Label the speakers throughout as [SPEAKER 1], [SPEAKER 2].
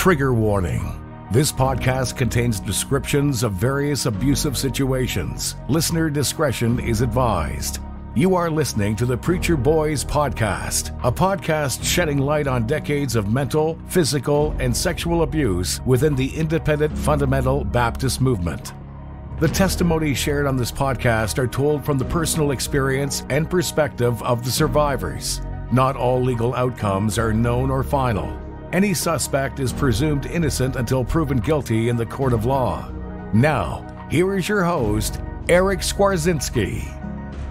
[SPEAKER 1] Trigger warning. This podcast contains descriptions of various abusive situations. Listener discretion is advised. You are listening to the Preacher Boys Podcast, a podcast shedding light on decades of mental, physical, and sexual abuse within the independent fundamental Baptist movement. The testimonies shared on this podcast are told from the personal experience and perspective of the survivors. Not all legal outcomes are known or final. Any suspect is presumed innocent until proven guilty in the court of law. Now, here is your host, Eric Skwarczynski.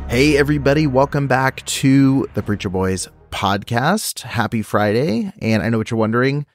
[SPEAKER 2] Hey, everybody, welcome back to the Preacher Boys podcast. Happy Friday. And I know what you're wondering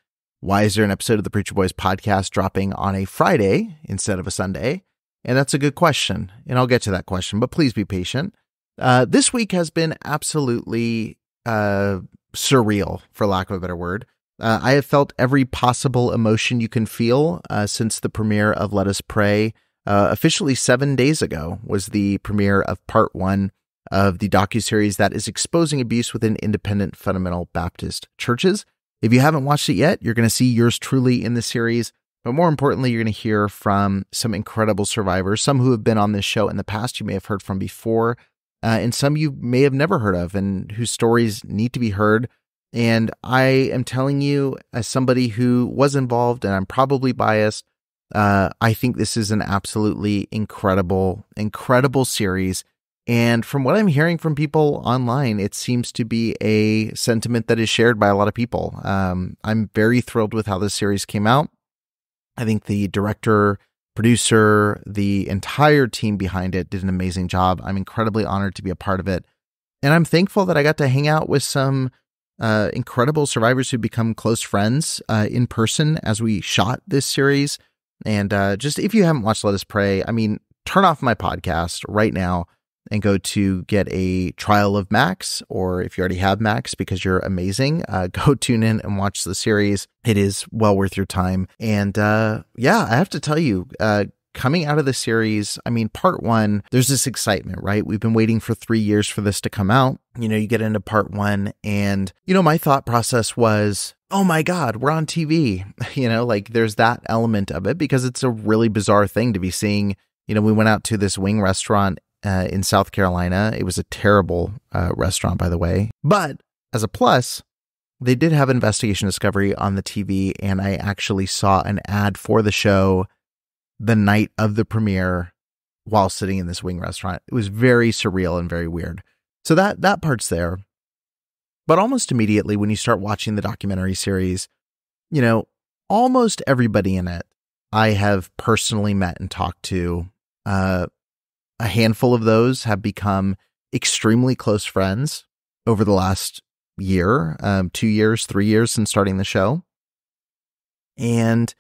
[SPEAKER 2] why is there an episode of the Preacher Boys podcast dropping on a Friday instead of a Sunday? And that's a good question. And I'll get to that question, but please be patient. Uh, this week has been absolutely uh, surreal, for lack of a better word. Uh, I have felt every possible emotion you can feel uh, since the premiere of Let Us Pray. Uh, officially seven days ago was the premiere of part one of the docuseries that is exposing abuse within independent fundamental Baptist churches. If you haven't watched it yet, you're going to see yours truly in the series. But more importantly, you're going to hear from some incredible survivors, some who have been on this show in the past you may have heard from before, uh, and some you may have never heard of and whose stories need to be heard and I am telling you, as somebody who was involved, and I'm probably biased, uh, I think this is an absolutely incredible, incredible series. And from what I'm hearing from people online, it seems to be a sentiment that is shared by a lot of people. Um, I'm very thrilled with how this series came out. I think the director, producer, the entire team behind it did an amazing job. I'm incredibly honored to be a part of it. And I'm thankful that I got to hang out with some uh, incredible survivors who become close friends uh, in person as we shot this series. And uh, just if you haven't watched Let Us Pray, I mean, turn off my podcast right now and go to get a trial of Max, or if you already have Max because you're amazing, uh, go tune in and watch the series. It is well worth your time. And uh, yeah, I have to tell you, uh, coming out of the series, I mean, part one, there's this excitement, right? We've been waiting for three years for this to come out. You know, you get into part one, and, you know, my thought process was, oh my God, we're on TV. You know, like there's that element of it because it's a really bizarre thing to be seeing. You know, we went out to this wing restaurant uh, in South Carolina. It was a terrible uh, restaurant, by the way. But as a plus, they did have Investigation Discovery on the TV, and I actually saw an ad for the show the night of the premiere while sitting in this wing restaurant. It was very surreal and very weird. So that that part's there. But almost immediately when you start watching the documentary series, you know, almost everybody in it I have personally met and talked to. Uh, a handful of those have become extremely close friends over the last year, um, two years, three years since starting the show. And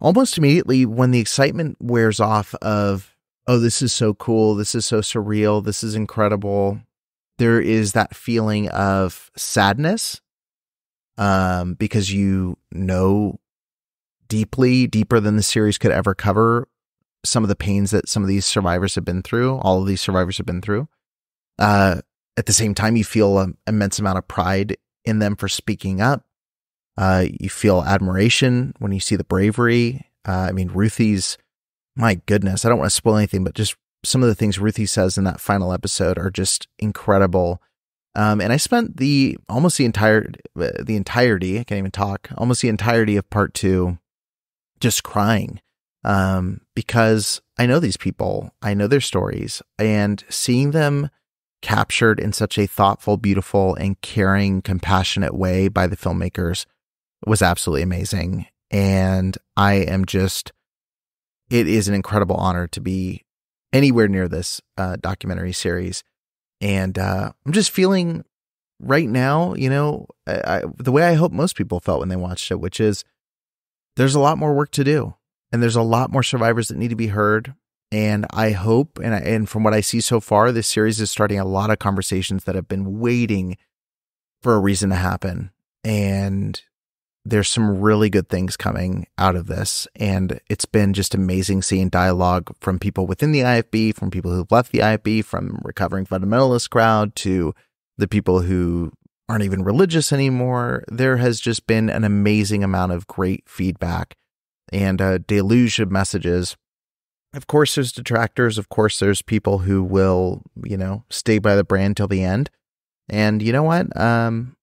[SPEAKER 2] almost immediately when the excitement wears off of oh this is so cool. This is so surreal. This is incredible there is that feeling of sadness um, because you know deeply deeper than the series could ever cover some of the pains that some of these survivors have been through all of these survivors have been through. Uh, at the same time you feel an immense amount of pride in them for speaking up uh, you feel admiration when you see the bravery. Uh, I mean, Ruthie's, my goodness, I don't want to spoil anything, but just some of the things Ruthie says in that final episode are just incredible. Um, and I spent the almost the entire the entirety I can't even talk almost the entirety of part two just crying um, because I know these people, I know their stories, and seeing them captured in such a thoughtful, beautiful, and caring, compassionate way by the filmmakers was absolutely amazing. And I am just, it is an incredible honor to be anywhere near this uh, documentary series. And uh, I'm just feeling right now, you know, I, I, the way I hope most people felt when they watched it, which is there's a lot more work to do. And there's a lot more survivors that need to be heard. And I hope, and I, and from what I see so far, this series is starting a lot of conversations that have been waiting for a reason to happen. And there's some really good things coming out of this. And it's been just amazing seeing dialogue from people within the IFB, from people who've left the IFB, from recovering fundamentalist crowd to the people who aren't even religious anymore. There has just been an amazing amount of great feedback and a deluge of messages. Of course, there's detractors. Of course, there's people who will, you know, stay by the brand till the end. And you know what? Um,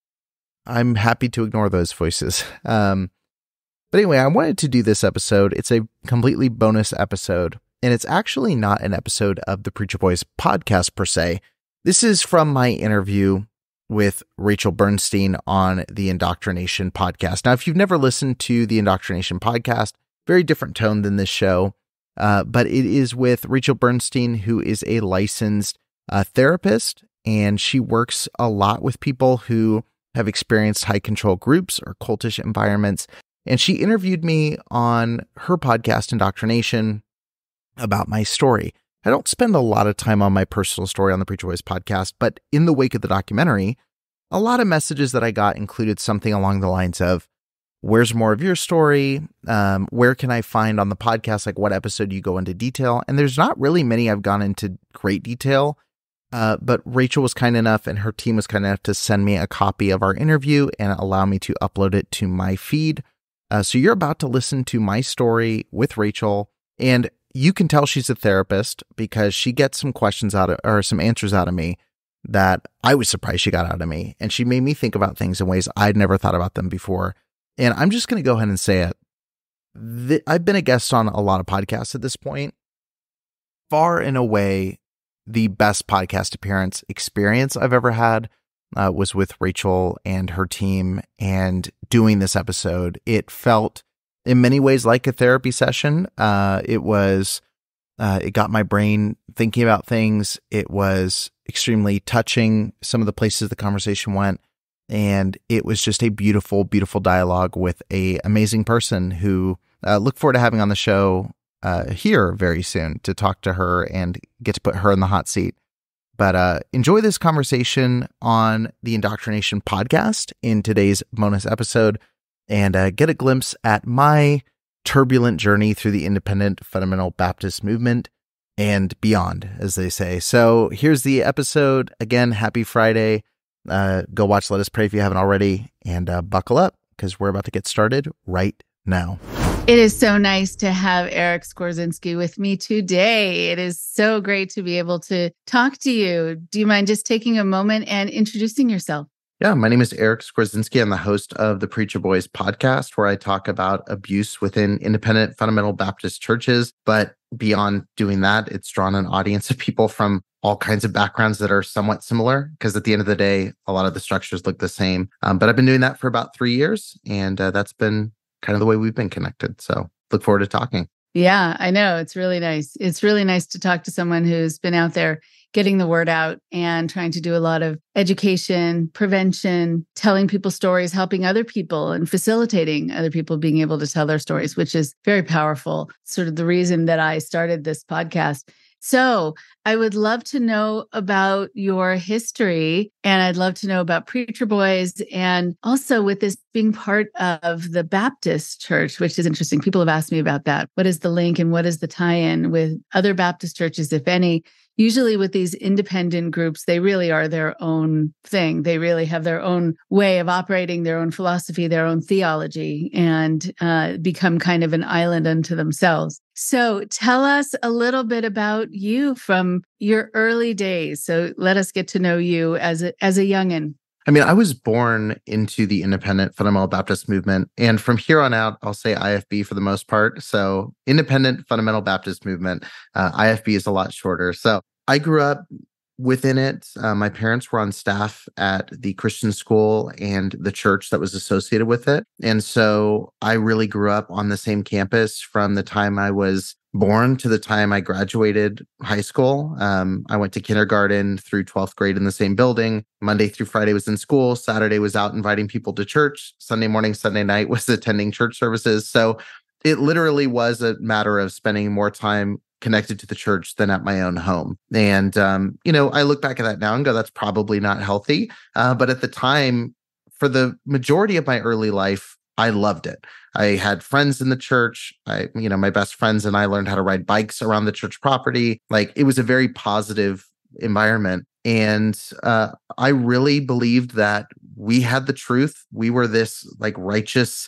[SPEAKER 2] I'm happy to ignore those voices. Um, but anyway, I wanted to do this episode. It's a completely bonus episode, and it's actually not an episode of the Preacher Boys podcast per se. This is from my interview with Rachel Bernstein on the Indoctrination podcast. Now, if you've never listened to the Indoctrination podcast, very different tone than this show, uh, but it is with Rachel Bernstein, who is a licensed uh, therapist, and she works a lot with people who have experienced high control groups or cultish environments. And she interviewed me on her podcast, Indoctrination, about my story. I don't spend a lot of time on my personal story on the Preacher Boys podcast, but in the wake of the documentary, a lot of messages that I got included something along the lines of, Where's more of your story? Um, where can I find on the podcast, like what episode you go into detail? And there's not really many I've gone into great detail. Uh, but Rachel was kind enough and her team was kind enough to send me a copy of our interview and allow me to upload it to my feed. Uh, so you're about to listen to my story with Rachel. And you can tell she's a therapist because she gets some questions out of, or some answers out of me that I was surprised she got out of me. And she made me think about things in ways I'd never thought about them before. And I'm just going to go ahead and say it. I've been a guest on a lot of podcasts at this point. Far and away, the best podcast appearance experience I've ever had uh, was with Rachel and her team. And doing this episode, it felt in many ways like a therapy session. Uh, it was, uh, it got my brain thinking about things. It was extremely touching, some of the places the conversation went. And it was just a beautiful, beautiful dialogue with a amazing person who uh, look forward to having on the show uh, here very soon to talk to her and get to put her in the hot seat. But uh, enjoy this conversation on the Indoctrination podcast in today's bonus episode and uh, get a glimpse at my turbulent journey through the independent fundamental Baptist movement and beyond, as they say. So here's the episode. Again, happy Friday. Uh, go watch Let Us Pray if you haven't already, and uh, buckle up because we're about to get started right now.
[SPEAKER 3] It is so nice to have Eric Skwarczynski with me today. It is so great to be able to talk to you. Do you mind just taking a moment and introducing yourself?
[SPEAKER 2] Yeah, my name is Eric Skwarczynski. I'm the host of the Preacher Boys podcast, where I talk about abuse within independent fundamental Baptist churches. But beyond doing that, it's drawn an audience of people from all kinds of backgrounds that are somewhat similar, because at the end of the day, a lot of the structures look the same. Um, but I've been doing that for about three years, and uh, that's been kind of the way we've been connected. So look forward to talking.
[SPEAKER 3] Yeah, I know. It's really nice. It's really nice to talk to someone who's been out there getting the word out and trying to do a lot of education, prevention, telling people stories, helping other people, and facilitating other people being able to tell their stories, which is very powerful. Sort of the reason that I started this podcast. So, I would love to know about your history and I'd love to know about Preacher Boys and also with this being part of the Baptist church, which is interesting. People have asked me about that. What is the link and what is the tie in with other Baptist churches, if any? Usually with these independent groups, they really are their own thing. They really have their own way of operating, their own philosophy, their own theology, and uh, become kind of an island unto themselves. So tell us a little bit about you from your early days. So let us get to know you as a as a youngin.
[SPEAKER 2] I mean, I was born into the independent fundamental Baptist movement. And from here on out, I'll say IFB for the most part. So, independent fundamental Baptist movement, uh, IFB is a lot shorter. So, I grew up within it. Uh, my parents were on staff at the Christian school and the church that was associated with it. And so I really grew up on the same campus from the time I was born to the time I graduated high school. Um, I went to kindergarten through 12th grade in the same building. Monday through Friday was in school. Saturday was out inviting people to church. Sunday morning, Sunday night was attending church services. So it literally was a matter of spending more time connected to the church than at my own home. And, um, you know, I look back at that now and go, that's probably not healthy. Uh, but at the time, for the majority of my early life, I loved it. I had friends in the church. I, you know, my best friends and I learned how to ride bikes around the church property. Like it was a very positive environment. And uh, I really believed that we had the truth. We were this like righteous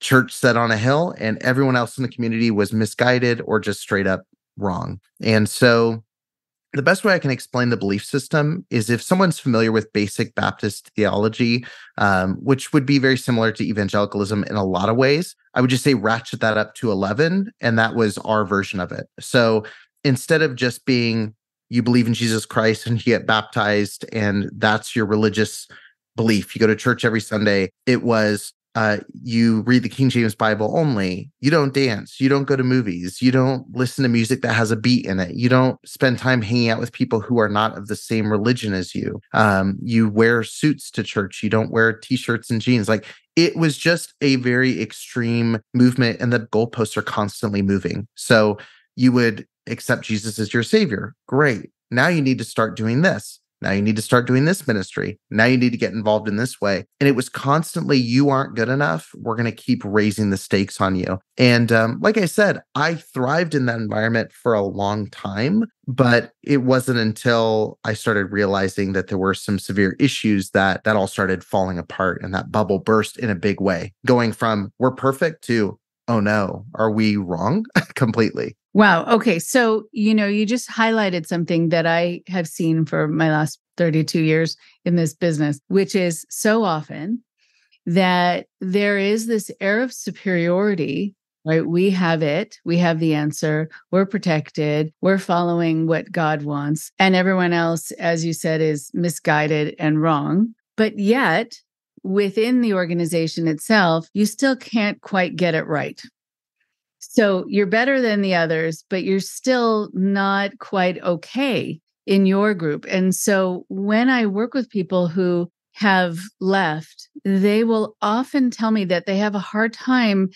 [SPEAKER 2] church set on a hill, and everyone else in the community was misguided or just straight up wrong. And so the best way I can explain the belief system is if someone's familiar with basic Baptist theology, um, which would be very similar to evangelicalism in a lot of ways, I would just say ratchet that up to 11. And that was our version of it. So instead of just being you believe in Jesus Christ and you get baptized and that's your religious belief, you go to church every Sunday, it was uh, you read the King James Bible only. You don't dance. You don't go to movies. You don't listen to music that has a beat in it. You don't spend time hanging out with people who are not of the same religion as you. Um, you wear suits to church. You don't wear t shirts and jeans. Like it was just a very extreme movement, and the goalposts are constantly moving. So you would accept Jesus as your savior. Great. Now you need to start doing this. Now you need to start doing this ministry. Now you need to get involved in this way. And it was constantly, you aren't good enough. We're going to keep raising the stakes on you. And um, like I said, I thrived in that environment for a long time, but it wasn't until I started realizing that there were some severe issues that that all started falling apart and that bubble burst in a big way, going from we're perfect to oh no, are we wrong completely?
[SPEAKER 3] Wow. Okay. So, you know, you just highlighted something that I have seen for my last 32 years in this business, which is so often that there is this air of superiority, right? We have it, we have the answer, we're protected, we're following what God wants, and everyone else, as you said, is misguided and wrong. But yet, within the organization itself, you still can't quite get it right. So you're better than the others, but you're still not quite okay in your group. And so when I work with people who have left, they will often tell me that they have a hard time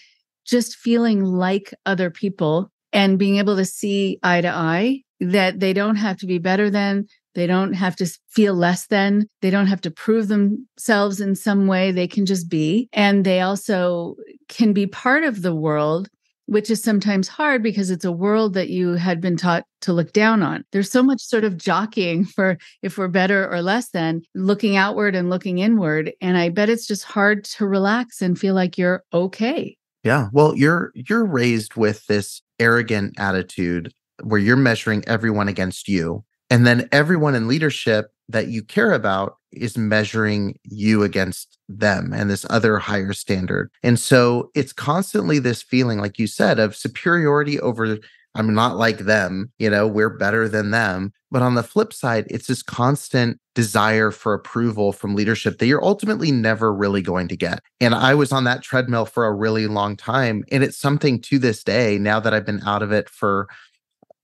[SPEAKER 3] just feeling like other people and being able to see eye to eye that they don't have to be better than, they don't have to feel less than. They don't have to prove themselves in some way. They can just be. And they also can be part of the world, which is sometimes hard because it's a world that you had been taught to look down on. There's so much sort of jockeying for if we're better or less than, looking outward and looking inward. And I bet it's just hard to relax and feel like you're okay.
[SPEAKER 2] Yeah. Well, you're you're raised with this arrogant attitude where you're measuring everyone against you and then everyone in leadership that you care about is measuring you against them and this other higher standard. And so it's constantly this feeling, like you said, of superiority over I'm not like them, you know, we're better than them. But on the flip side, it's this constant desire for approval from leadership that you're ultimately never really going to get. And I was on that treadmill for a really long time. And it's something to this day, now that I've been out of it for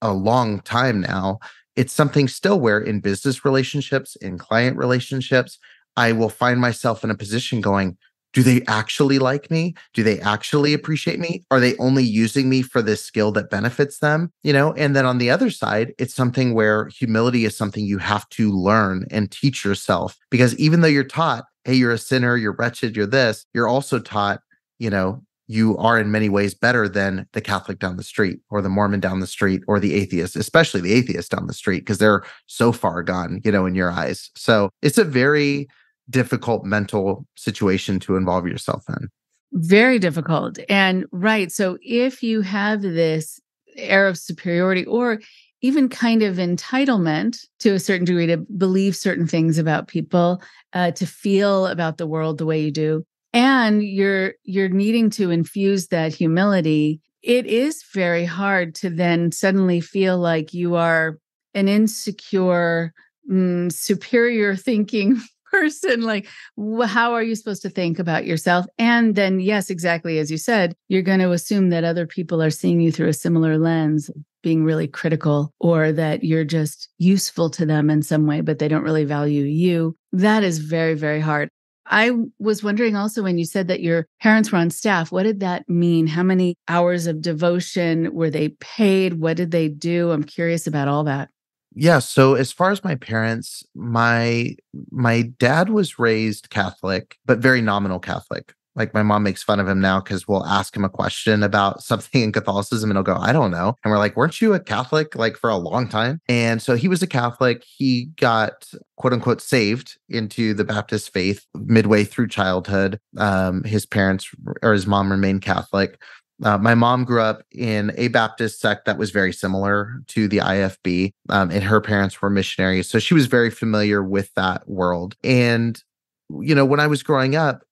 [SPEAKER 2] a long time now, it's something still where in business relationships, in client relationships, I will find myself in a position going, do they actually like me? Do they actually appreciate me? Are they only using me for this skill that benefits them? You know, and then on the other side, it's something where humility is something you have to learn and teach yourself because even though you're taught, hey, you're a sinner, you're wretched, you're this, you're also taught, you know, you are in many ways better than the Catholic down the street or the Mormon down the street or the atheist, especially the atheist down the street, because they're so far gone, you know, in your eyes. So it's a very difficult mental situation to involve yourself in.
[SPEAKER 3] Very difficult. And right. So if you have this air of superiority or even kind of entitlement to a certain degree to believe certain things about people, uh, to feel about the world the way you do, and you're you're needing to infuse that humility it is very hard to then suddenly feel like you are an insecure mm, superior thinking person like how are you supposed to think about yourself? And then yes exactly as you said you're going to assume that other people are seeing you through a similar lens being really critical or that you're just useful to them in some way but they don't really value you. That is very very hard I was wondering also when you said that your parents were on staff, what did that mean? How many hours of devotion were they paid? What did they do? I'm curious about all that.
[SPEAKER 2] Yeah, so as far as my parents, my my dad was raised Catholic, but very nominal Catholic. Like my mom makes fun of him now because we'll ask him a question about something in Catholicism and he'll go, I don't know. And we're like, weren't you a Catholic like for a long time? And so he was a Catholic. He got quote unquote saved into the Baptist faith midway through childhood. Um, his parents or his mom remained Catholic. Uh, my mom grew up in a Baptist sect that was very similar to the IFB, um, and her parents were missionaries. So she was very familiar with that world. And, you know, when I was growing up,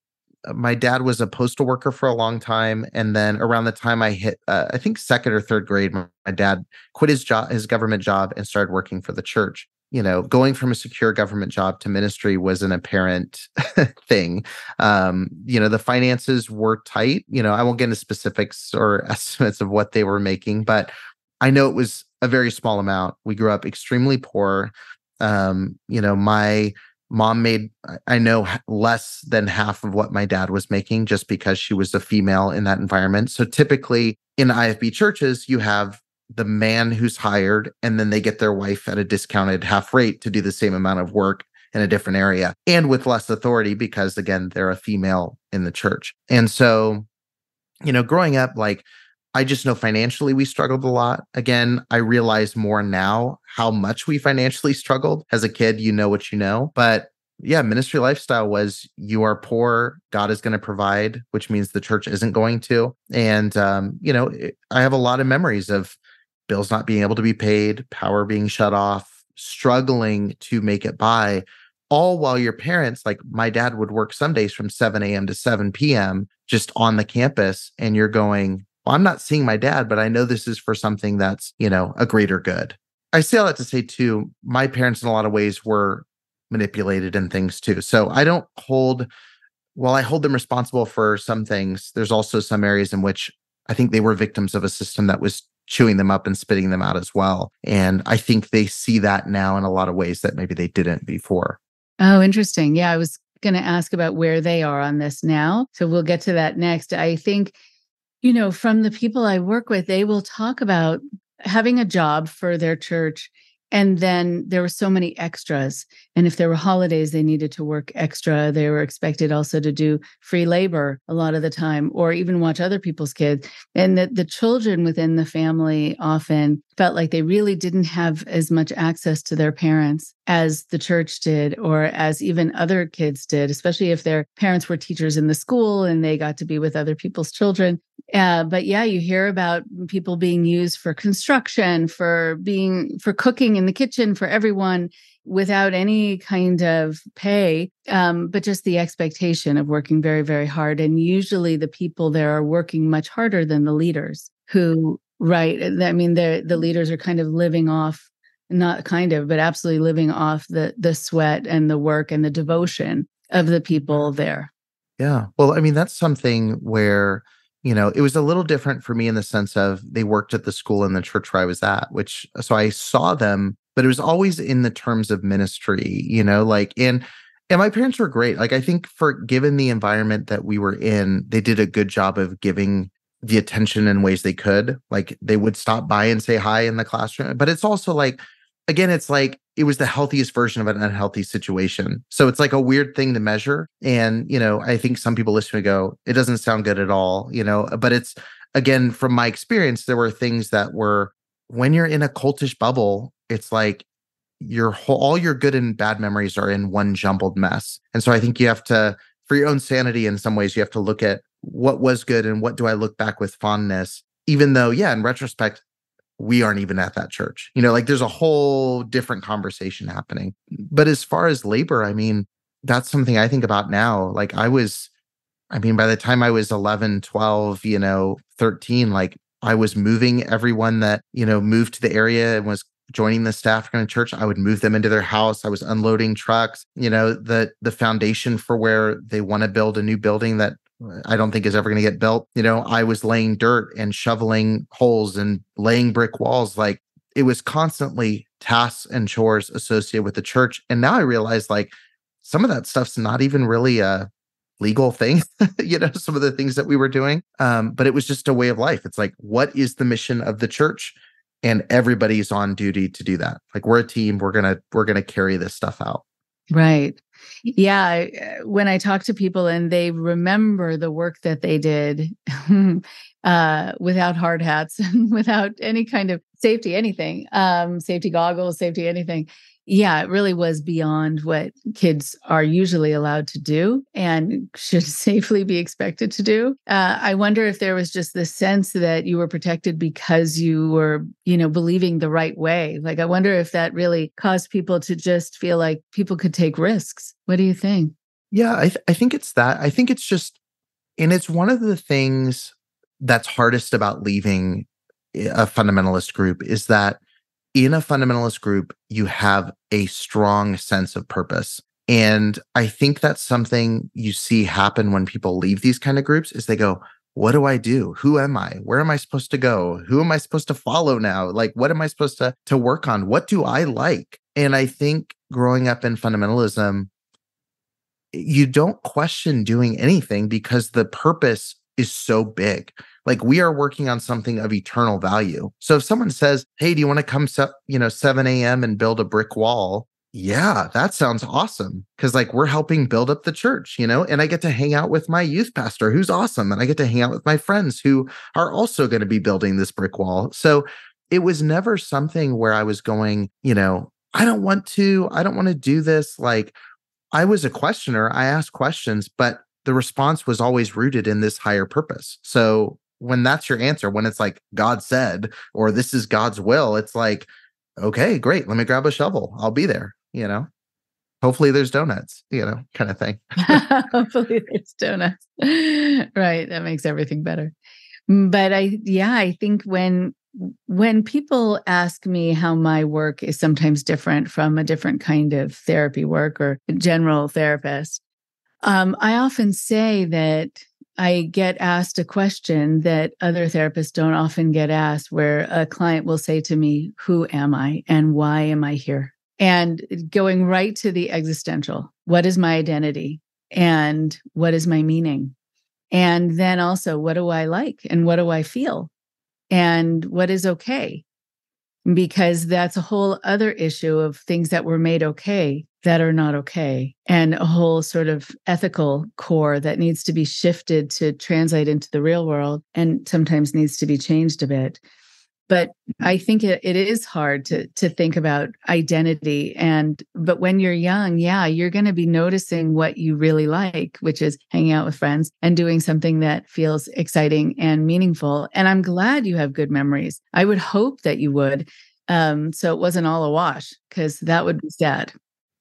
[SPEAKER 2] my dad was a postal worker for a long time. And then around the time I hit, uh, I think second or third grade, my, dad quit his job, his government job, and started working for the church you know, going from a secure government job to ministry was an apparent thing. Um, you know, the finances were tight. You know, I won't get into specifics or estimates of what they were making, but I know it was a very small amount. We grew up extremely poor. Um, you know, my mom made i know less than half of what my dad was making just because she was a female in that environment. So typically in ifb churches you have the man who's hired and then they get their wife at a discounted half rate to do the same amount of work in a different area and with less authority because again they're a female in the church. And so you know growing up like i just know financially we struggled a lot again i realize more now how much we financially struggled as a kid you know what you know but yeah ministry lifestyle was you are poor god is going to provide which means the church isn't going to and um, you know i have a lot of memories of bills not being able to be paid, power being shut off, struggling to make it by, all while your parents, like my dad would work some days from 7 a.m. to 7 p.m. just on the campus. And you're going, well, I'm not seeing my dad, but I know this is for something that's, you know, a greater good. I say all that to say, too, my parents in a lot of ways were manipulated in things too. So I don't hold, while I hold them responsible for some things, there's also some areas in which I think they were victims of a system that was chewing them up and spitting them out as well. And I think they see that now in a lot of ways that maybe they didn't before.
[SPEAKER 3] Oh, interesting. Yeah, I was going to ask about where they are on this now. So we'll get to that next. I think, you know, from the people I work with, they will talk about having a job for their church and then there were so many extras and if there were holidays they needed to work extra they were expected also to do free labor a lot of the time or even watch other people's kids and that the children within the family often felt like they really didn't have as much access to their parents as the church did or as even other kids did especially if their parents were teachers in the school and they got to be with other people's children. Uh, but yeah you hear about people being used for construction for being for cooking in the kitchen for everyone without any kind of pay um, but just the expectation of working very very hard. And usually the people there are working much harder than the leaders who right i mean the the leaders are kind of living off not kind of but absolutely living off the the sweat and the work and the devotion of the people there.
[SPEAKER 2] Yeah. Well i mean that's something where you know it was a little different for me in the sense of they worked at the school and the church where i was at which so i saw them but it was always in the terms of ministry you know like and and my parents were great. Like i think for given the environment that we were in they did a good job of giving the attention in ways they could. Like they would stop by and say hi in the classroom but it's also like again, it's like it was the healthiest version of an unhealthy situation. So it's like a weird thing to measure. And, you know, I think some people listen to go, it doesn't sound good at all, you know, but it's again, from my experience, there were things that were when you're in a cultish bubble, it's like your whole, all your good and bad memories are in one jumbled mess. And so I think you have to, for your own sanity, in some ways, you have to look at what was good and what do I look back with fondness even though yeah in retrospect we aren't even at that church. You know, like there's a whole different conversation happening. But as far as labor, I mean, that's something I think about now. Like I was, I mean, by the time I was 11, 12, you know, 13, like I was moving everyone that, you know, moved to the area and was joining the staff in a church. I would move them into their house. I was unloading trucks, you know, the the foundation for where they want to build a new building that I don't think is ever going to get built. You know, I was laying dirt and shoveling holes and laying brick walls. Like it was constantly tasks and chores associated with the church. And now I realize like some of that stuff's not even really a legal thing, you know, some of the things that we were doing. Um, but it was just a way of life. It's like, what is the mission of the church? And everybody's on duty to do that. Like we're a team. We're gonna we're gonna carry this stuff out.
[SPEAKER 3] Right. Yeah. Uh, when I talk to people and they remember the work that they did uh, without hard hats, and without any kind of safety, anything, um, safety goggles, safety, anything, yeah, it really was beyond what kids are usually allowed to do and should safely be expected to do. Uh, I wonder if there was just this sense that you were protected because you were, you know, believing the right way. Like, I wonder if that really caused people to just feel like people could take risks. What do you think?
[SPEAKER 2] Yeah, I, th- I think it's that. I think it's just, and it's one of the things that's hardest about leaving a fundamentalist group is that in a fundamentalist group, you have a strong sense of purpose. And I think that's something you see happen when people leave these kind of groups is they go, what do I do? Who am I? Where am I supposed to go? Who am I supposed to follow now? Like what am I supposed to to work on? What do I like? And I think growing up in fundamentalism you don't question doing anything because the purpose is so big. Like we are working on something of eternal value. So if someone says, Hey, do you want to come, se- you know, 7 a.m. and build a brick wall? Yeah, that sounds awesome. Cause like we're helping build up the church, you know, and I get to hang out with my youth pastor who's awesome. And I get to hang out with my friends who are also going to be building this brick wall. So it was never something where I was going, you know, I don't want to, I don't want to do this. Like I was a questioner. I asked questions, but the response was always rooted in this higher purpose. So when that's your answer, when it's like God said, or this is God's will, it's like, okay, great. Let me grab a shovel. I'll be there, you know? Hopefully there's donuts, you know, kind of thing.
[SPEAKER 3] Hopefully there's donuts. right. That makes everything better. Mm, but I, yeah, I think when, when people ask me how my work is sometimes different from a different kind of therapy work or general therapist, um, I often say that I get asked a question that other therapists don't often get asked, where a client will say to me, Who am I and why am I here? And going right to the existential what is my identity and what is my meaning? And then also, what do I like and what do I feel? And what is okay? Because that's a whole other issue of things that were made okay that are not okay and a whole sort of ethical core that needs to be shifted to translate into the real world and sometimes needs to be changed a bit. But i think it, it is hard to to think about identity and but when you're young yeah you're going to be noticing what you really like which is hanging out with friends and doing something that feels exciting and meaningful. And i'm glad you have good memories. I would hope that you would. Um so it wasn't all a wash because that would be sad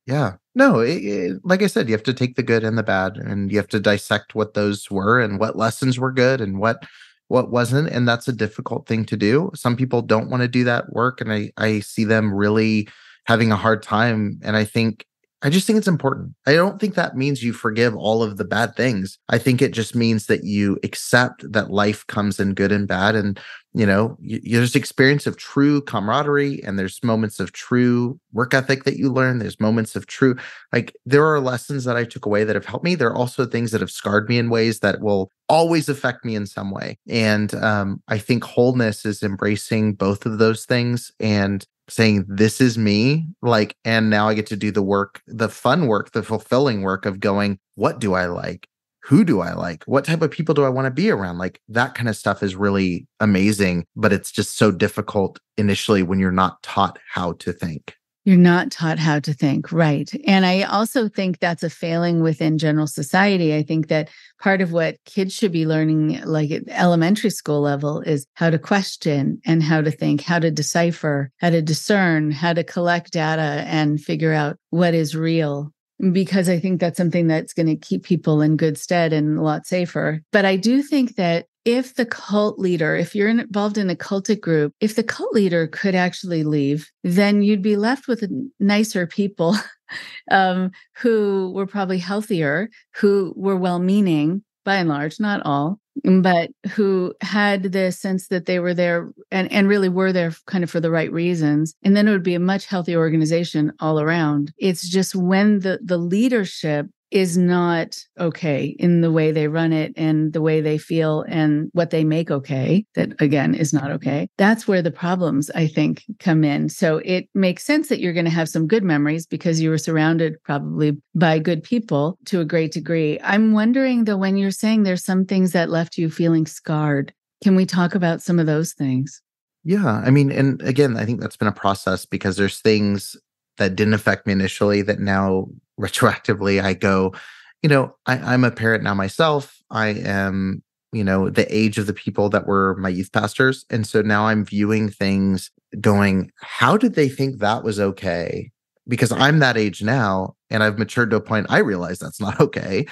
[SPEAKER 2] yeah. No, it, it, like I said, you have to take the good and the bad and you have to dissect what those were and what lessons were good and what what wasn't and that's a difficult thing to do. Some people don't want to do that work and I I see them really having a hard time and I think I just think it's important. I don't think that means you forgive all of the bad things. I think it just means that you accept that life comes in good and bad. And, you know, you, there's experience of true camaraderie and there's moments of true work ethic that you learn. There's moments of true, like, there are lessons that I took away that have helped me. There are also things that have scarred me in ways that will always affect me in some way. And um, I think wholeness is embracing both of those things and saying this is me like and now i get to do the work the fun work the fulfilling work of going what do i like who do i like what type of people do i want to be around like that kind of stuff is really amazing but it's just so difficult initially when you're not taught how to think
[SPEAKER 3] you're not taught how to think, right? And I also think that's a failing within general society. I think that part of what kids should be learning, like at elementary school level, is how to question and how to think, how to decipher, how to discern, how to collect data and figure out what is real because I think that's something that's going to keep people in good stead and a lot safer. But I do think that if the cult leader, if you're involved in a cultic group, if the cult leader could actually leave, then you'd be left with nicer people um, who were probably healthier, who were well meaning by and large, not all, but who had the sense that they were there and, and really were there kind of for the right reasons. And then it would be a much healthier organization all around. It's just when the, the leadership is not okay in the way they run it and the way they feel and what they make okay, that again is not okay. That's where the problems, I think, come in. So it makes sense that you're going to have some good memories because you were surrounded probably by good people to a great degree. I'm wondering though, when you're saying there's some things that left you feeling scarred, can we talk about some of those things?
[SPEAKER 2] Yeah. I mean, and again, I think that's been a process because there's things that didn't affect me initially that now retroactively I go, you know, I, I'm a parent now myself. I am, you know, the age of the people that were my youth pastors. And so now I'm viewing things going, how did they think that was okay? Because I'm that age now and I've matured to a point I realize that's not okay.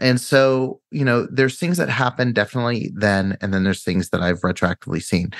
[SPEAKER 2] And so, you know, there's things that happen definitely then, and then there's things that I've retroactively seen.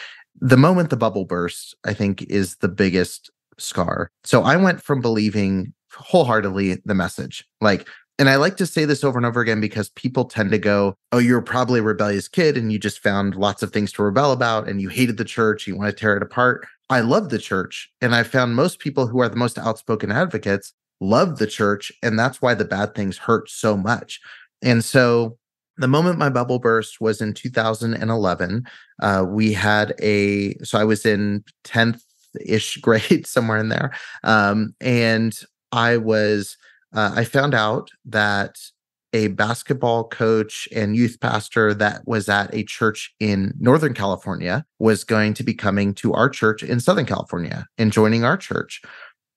[SPEAKER 2] The moment the bubble burst, I think, is the biggest scar. So I went from believing wholeheartedly the message. Like, and I like to say this over and over again because people tend to go, Oh, you're probably a rebellious kid and you just found lots of things to rebel about and you hated the church, you want to tear it apart. I love the church. And I found most people who are the most outspoken advocates love the church. And that's why the bad things hurt so much. And so the moment my bubble burst was in 2011. Uh, we had a, so I was in 10th ish grade, somewhere in there. Um, and I was, uh, I found out that a basketball coach and youth pastor that was at a church in Northern California was going to be coming to our church in Southern California and joining our church.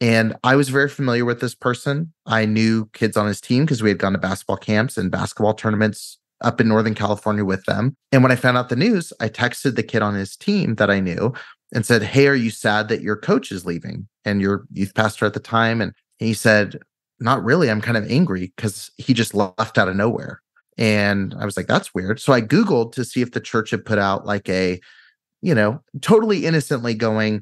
[SPEAKER 2] And I was very familiar with this person. I knew kids on his team because we had gone to basketball camps and basketball tournaments up in Northern California with them. And when I found out the news, I texted the kid on his team that I knew and said, Hey, are you sad that your coach is leaving and your youth pastor at the time? And he said, Not really. I'm kind of angry because he just left out of nowhere. And I was like, That's weird. So I Googled to see if the church had put out like a, you know, totally innocently going,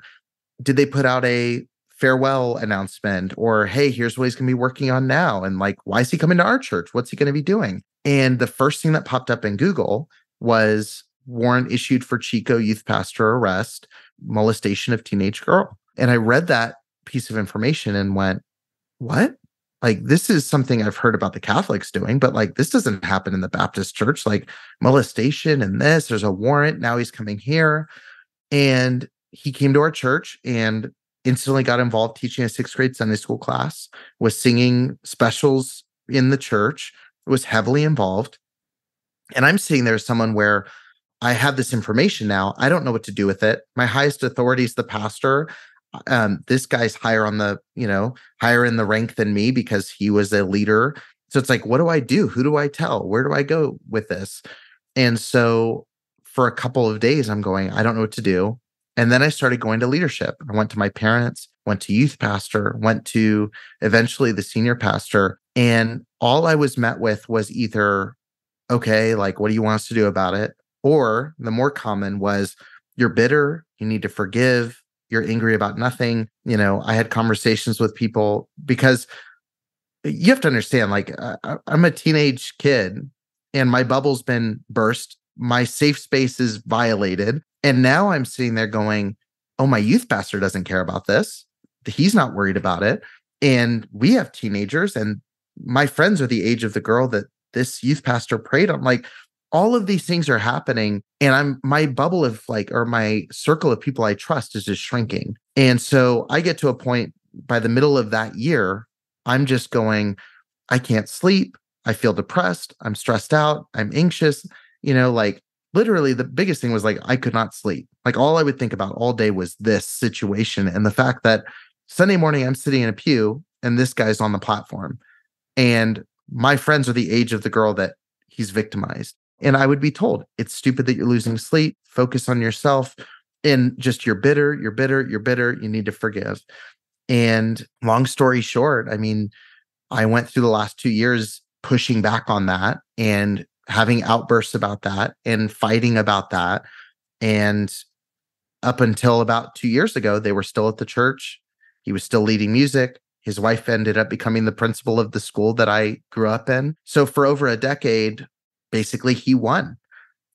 [SPEAKER 2] Did they put out a farewell announcement or hey here's what he's going to be working on now and like why is he coming to our church what's he going to be doing and the first thing that popped up in google was warrant issued for chico youth pastor arrest molestation of teenage girl. And i read that piece of information and went what? Like this is something i've heard about the catholics doing but like this doesn't happen in the baptist church. Like molestation and this there's a warrant. Now he's coming here. And he came to our church and instantly got involved teaching a sixth grade Sunday school class, was singing specials in the church, was heavily involved. And I'm sitting there as someone where I have this information now. I don't know what to do with it. My highest authority is the pastor. Um, this guy's higher on the, you know, higher in the rank than me because he was a leader. So it's like, what do I do? Who do I tell? Where do I go with this? And so for a couple of days, I'm going, I don't know what to do. And then I started going to leadership. I went to my parents, went to youth pastor, went to eventually the senior pastor. And all I was met with was either, okay, like, what do you want us to do about it? Or the more common was, you're bitter, you need to forgive, you're angry about nothing. You know, I had conversations with people because eh, you have to understand, like, I, I'm a teenage kid and my bubble's been burst. My safe space is violated. And now I'm sitting there going, oh, my youth pastor doesn't care about this. He's not worried about it. And we have teenagers, and my friends are the age of the girl that this youth pastor preyed on. Like, all of these things are happening and i'm my bubble of like or my circle of people i trust is just shrinking and so i get to a point by the middle of that year i'm just going i can't sleep i feel depressed i'm stressed out i'm anxious you know like literally the biggest thing was like I could not sleep. Like all I would think about all day was this situation and the fact that Sunday morning I'm sitting in a pew and this guy's on the platform. And my friends are the age of the girl that he's victimized. And I would be told, it's stupid that you're losing sleep, focus on yourself and just you're bitter, you're bitter, you're bitter, you need to forgive. And long story short, I mean, I went through the last 2 years pushing back on that and having outbursts about that and fighting about that. And up until about two years ago, they were still at the church. He was still leading music. His wife ended up becoming the principal of the school that I grew up in. So for over a decade, basically, he won.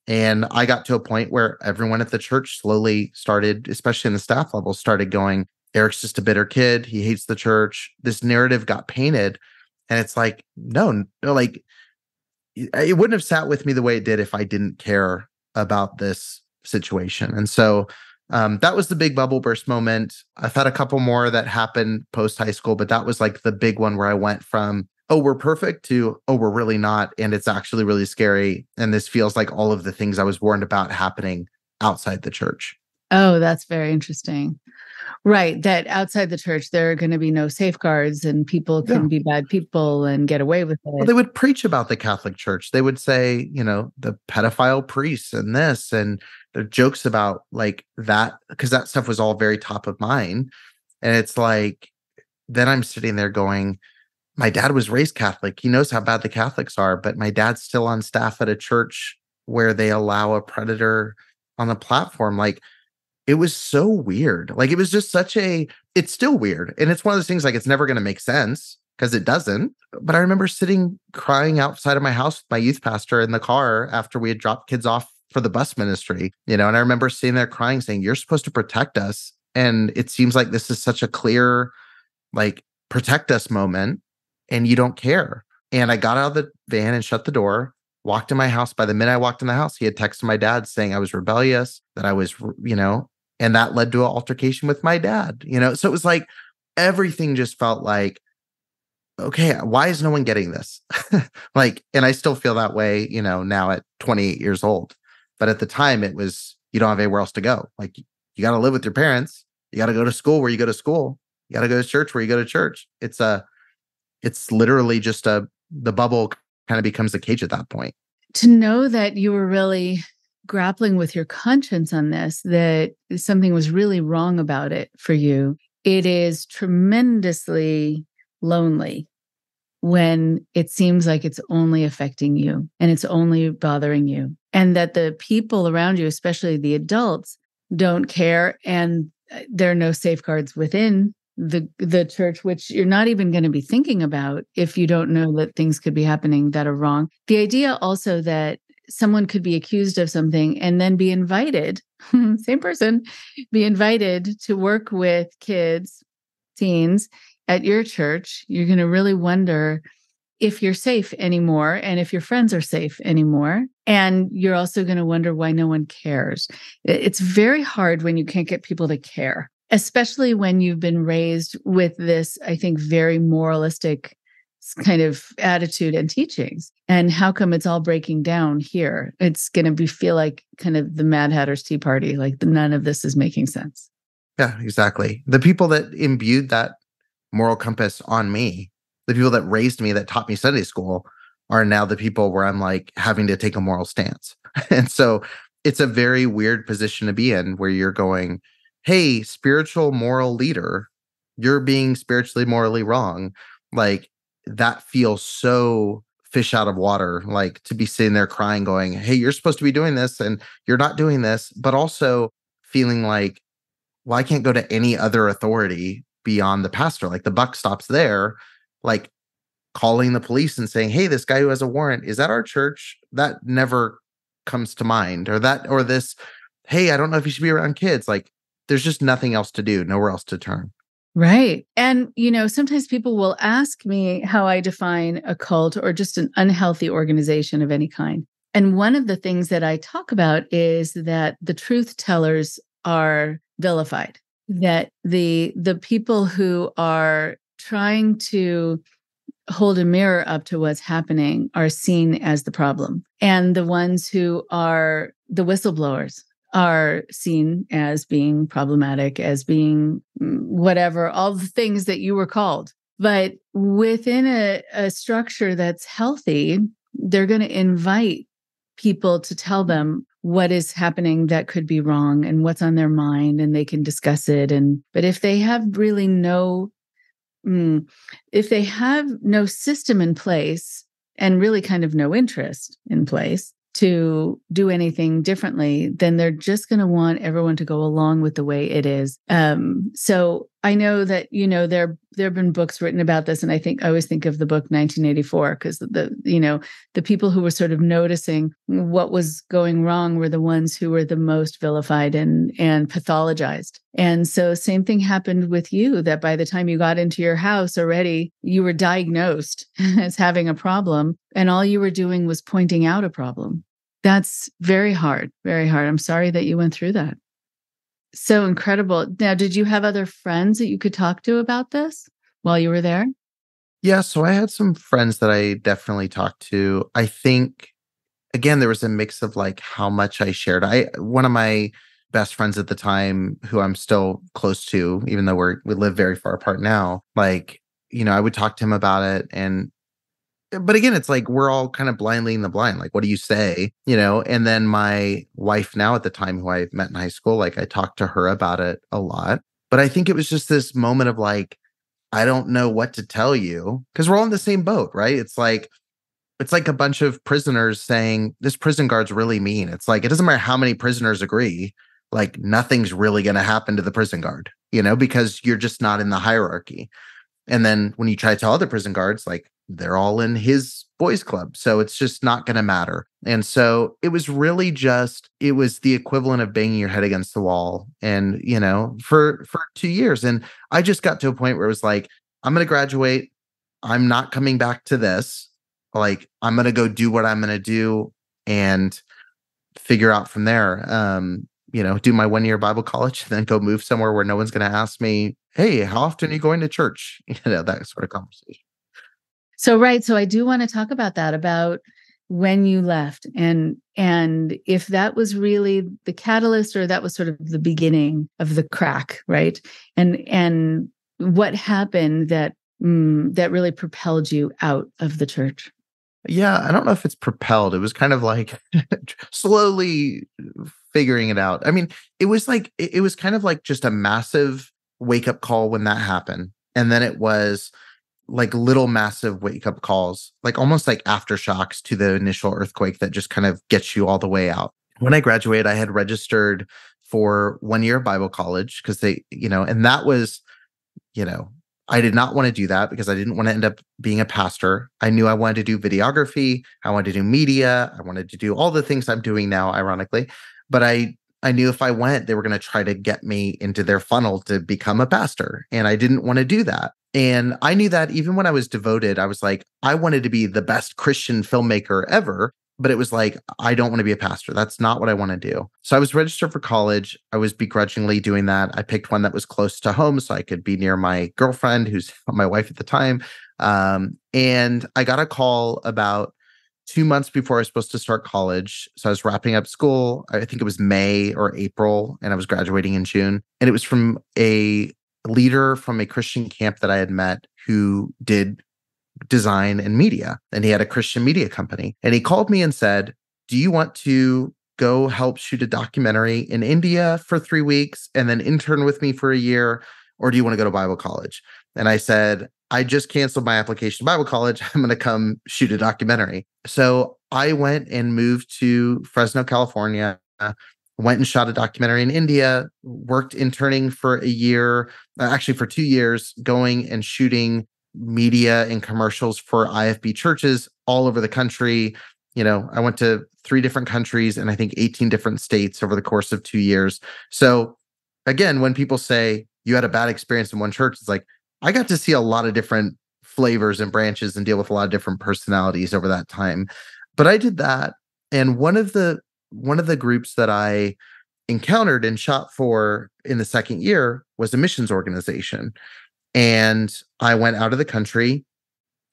[SPEAKER 2] And I got to a point where everyone at the church slowly started, especially in the staff level, started going, Eric's just a bitter kid. He hates the church. This narrative got painted. And it's like, no, no, like it wouldn't have sat with me the way it did if I didn't care about this situation. And so um, that was the big bubble burst moment. I've had a couple more that happened post high school, but that was like the big one where I went from, oh, we're perfect to, oh, we're really not. And it's actually really scary. And this feels like all of the things I was warned about happening outside the church.
[SPEAKER 3] Oh, that's very interesting. Right. That outside the church, there are going to be no safeguards and people can yeah. be bad people and get away with it.
[SPEAKER 2] Well, they would preach about the Catholic Church. They would say, you know, the pedophile priests and this and the jokes about like that, because that stuff was all very top of mind. And it's like, then I'm sitting there going, my dad was raised Catholic. He knows how bad the Catholics are, but my dad's still on staff at a church where they allow a predator on the platform. Like, it was so weird. Like it was just such a it's still weird. And it's one of those things like it's never going to make sense because it doesn't. But I remember sitting crying outside of my house with my youth pastor in the car after we had dropped kids off for the bus ministry, you know, and I remember sitting there crying saying you're supposed to protect us and it seems like this is such a clear like protect us moment and you don't care. And I got out of the van and shut the door walked in my house. By the minute I walked in the house, he had texted my dad saying I was rebellious, that I was, you know, and that led to an altercation with my dad you know? So it was like everything just felt like okay why is no one getting this? Like and i still feel that way you know now at 28 years old. But at the time it was you don't have anywhere else to go. Like you got to live with your parents. You got to go to school where you go to school. You got to go to church where you go to church. It's a it's literally just a the bubble kind of becomes a cage at that point
[SPEAKER 3] to know that you were really grappling with your conscience on this that something was really wrong about it for you, it is tremendously lonely when it seems like it's only affecting you and it's only bothering you. And that the people around you, especially the adults, don't care and uh, there are no safeguards within the the church which you're not even going to be thinking about if you don't know that things could be happening that are wrong the idea also that someone could be accused of something and then be invited, same person, be invited to work with kids, teens at your church, you're going to really wonder if you're safe anymore and if your friends are safe anymore. And you're also going to wonder why no one cares. It's very hard when you can't get people to care, especially when you've been raised with this, I think, very moralistic kind of attitude and teachings. And how come it's all breaking down here? It's going to be feel like kind of the mad hatter's tea party like none of this is making sense.
[SPEAKER 2] Yeah exactly. The people that imbued that moral compass on me the people that raised me that taught me sunday school are now the people where i'm like having to take a moral stance. And so it's a very weird position to be in where you're going hey spiritual moral leader you're being spiritually morally wrong like that feels so fish out of water like to be sitting there crying going hey you're supposed to be doing this and you're not doing this but also feeling like well i can't go to any other authority beyond the pastor like the buck stops there like calling the police and saying hey this guy who has a warrant is at our church? That never comes to mind or that or this hey i don't know if you should be around kids like there's just nothing else to do nowhere else to turn
[SPEAKER 3] Right. And, you know, sometimes people will ask me how I define a cult or just an unhealthy organization of any kind. And one of the things that I talk about is that the truth tellers are vilified, that the the people who are trying to hold a mirror up to what's happening are seen as the problem. And the ones who are the whistleblowers are seen as being problematic, as being mm, whatever, all the things that you were called. But within a, a structure that's healthy, they're going to invite people to tell them what is happening that could be wrong and what's on their mind and they can discuss it and but if they have really no mm, if they have no system in place and really kind of no interest in place to do anything differently, then they're just going to want everyone to go along with the way it is. Um, so I know that you know there there have been books written about this, and I think I always think of the book 1984 because the you know the people who were sort of noticing what was going wrong were the ones who were the most vilified and and pathologized. And so same thing happened with you that by the time you got into your house already you were diagnosed as having a problem, and all you were doing was pointing out a problem. That's very hard, very hard. I'm sorry that you went through that so incredible. Now, did you have other friends that you could talk to about this while you were there?
[SPEAKER 2] Yeah, so I had some friends that I definitely talked to. I think again there was a mix of like how much I shared. I one of my best friends at the time who I'm still close to even though we're we live very far apart now, like you know, I would talk to him about it and but again, it's like we're all kind of blindly in the blind. Like, what do you say? You know, and then my wife now at the time, who I met in high school, like I talked to her about it a lot. But I think it was just this moment of like, I don't know what to tell you because we're all in the same boat, right? It's like, it's like a bunch of prisoners saying this prison guard's really mean. It's like, it doesn't matter how many prisoners agree, like, nothing's really going to happen to the prison guard, you know, because you're just not in the hierarchy. And then when you try to tell other prison guards, like, they're all in his boys club so it's just not going to matter. And so it was really just it was the equivalent of banging your head against the wall and you know for for 2 years. And i just got to a point where it was like i'm going to graduate. I'm not coming back to this. Like i'm going to go do what i'm going to do and figure out from there. Um you know do my one year bible college and then go move somewhere where no one's going to ask me hey how often are you going to church you know that sort of conversation
[SPEAKER 3] so right, so I do want to talk about that about when you left and and if that was really the catalyst or that was sort of the beginning of the crack, right? And and what happened that mm, that really propelled you out of the church?
[SPEAKER 2] Yeah, I don't know if it's propelled. It was kind of like slowly figuring it out. I mean, it was like it was kind of like just a massive wake up call when that happened. And then it was like little massive wake up calls, like almost like aftershocks to the initial earthquake that just kind of gets you all the way out. When I graduated, I had registered for one year Bible college because they, you know, and that was, you know, I did not want to do that because I didn't want to end up being a pastor. I knew I wanted to do videography, I wanted to do media, I wanted to do all the things I'm doing now, ironically. But I I knew if I went, they were going to try to get me into their funnel to become a pastor. And I didn't want to do that. And I knew that even when I was devoted, I was like, I wanted to be the best Christian filmmaker ever. But it was like, I don't want to be a pastor. That's not what I want to do. So I was registered for college. I was begrudgingly doing that. I picked one that was close to home so I could be near my girlfriend, who's my wife at the time. Um, and I got a call about two months before I was supposed to start college. So I was wrapping up school. I think it was May or April, and I was graduating in June. And it was from a leader from a Christian camp that I had met who did design and media, and he had a Christian media company. And he called me and said, Do you want to go help shoot a documentary in India for three weeks and then intern with me for a year? Or do you want to go to Bible college? And I said, I just canceled my application to Bible college. I'm going to come shoot a documentary. So I went and moved to Fresno, California went and shot a documentary in India, worked interning for a year, uh, actually for two years, going and shooting media and commercials for IFB churches all over the country. You know, I went to three different countries and I think 18 different states over the course of two years. So, again, when people say you had a bad experience in one church, it's like I got to see a lot of different flavors and branches and deal with a lot of different personalities over that time. But I did that. And one of the one of the groups that I encountered and shot for in the second year was a missions organization. And I went out of the country.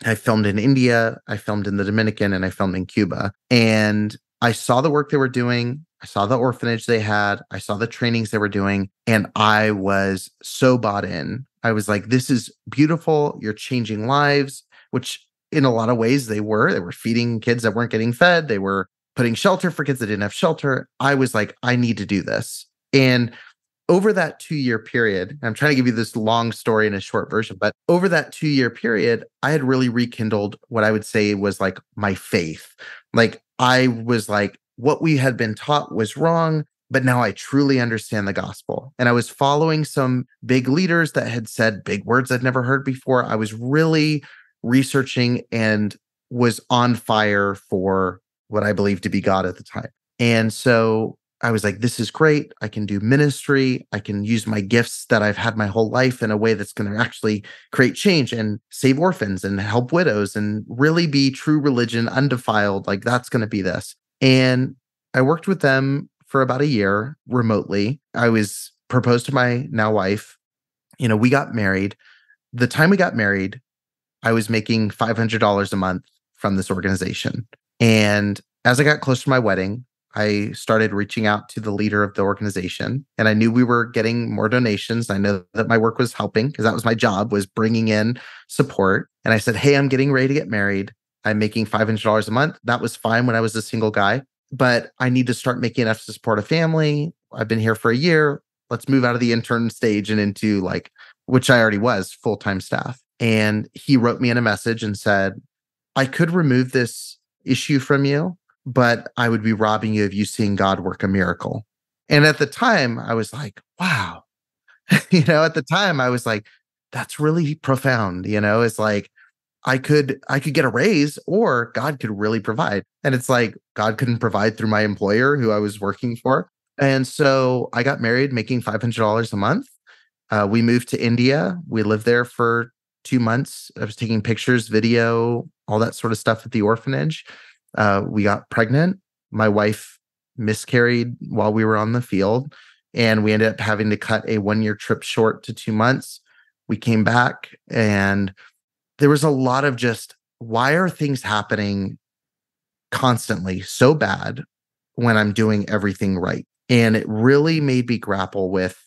[SPEAKER 2] I filmed in India, I filmed in the Dominican, and I filmed in Cuba. And I saw the work they were doing. I saw the orphanage they had. I saw the trainings they were doing. And I was so bought in. I was like, this is beautiful. You're changing lives, which in a lot of ways they were. They were feeding kids that weren't getting fed. They were putting shelter for kids that didn't have shelter. I was like, I need to do this. And over that two year period, I'm trying to give you this long story in a short version, but over that two year period, I had really rekindled what I would say was like my faith. Like I was like, what we had been taught was wrong. But now I truly understand the gospel. And I was following some big leaders that had said big words I'd never heard before. I was really researching and was on fire for what I believed to be God at the time. And so I was like, this is great. I can do ministry. I can use my gifts that I've had my whole life in a way that's going to actually create change and save orphans and help widows and really be true religion, undefiled. Like, that's going to be this. And I worked with them for about a year remotely. I was proposed to my now wife. You know, we got married. The time we got married, I was making $500 a month from this organization. And as I got close to my wedding, I started reaching out to the leader of the organization and I knew we were getting more donations. I know that my work was helping because that was my job was bringing in support. And I said, "Hey, I'm getting ready to get married. I'm making $500 a month. That was fine when I was a single guy, but I need to start making enough to support a family. I've been here for a year. Let's move out of the intern stage and into like which I already was full-time staff." And he wrote me in a message and said, "I could remove this issue from you but I would be robbing you of you seeing God work a miracle. And at the time, I was like, wow. you know, at the time, I was like, that's really profound. You know, it's like, I could I could get a raise or God could really provide. And it's like God couldn't provide through my employer who I was working for. And so I got married making $500 a month. Uh, we moved to India. We lived there for two months. I was taking pictures, video, all that sort of stuff at the orphanage. Uh, we got pregnant. My wife miscarried while we were on the field, and we ended up having to cut a one year trip short to two months. We came back, and there was a lot of just why are things happening constantly so bad when I'm doing everything right? And it really made me grapple with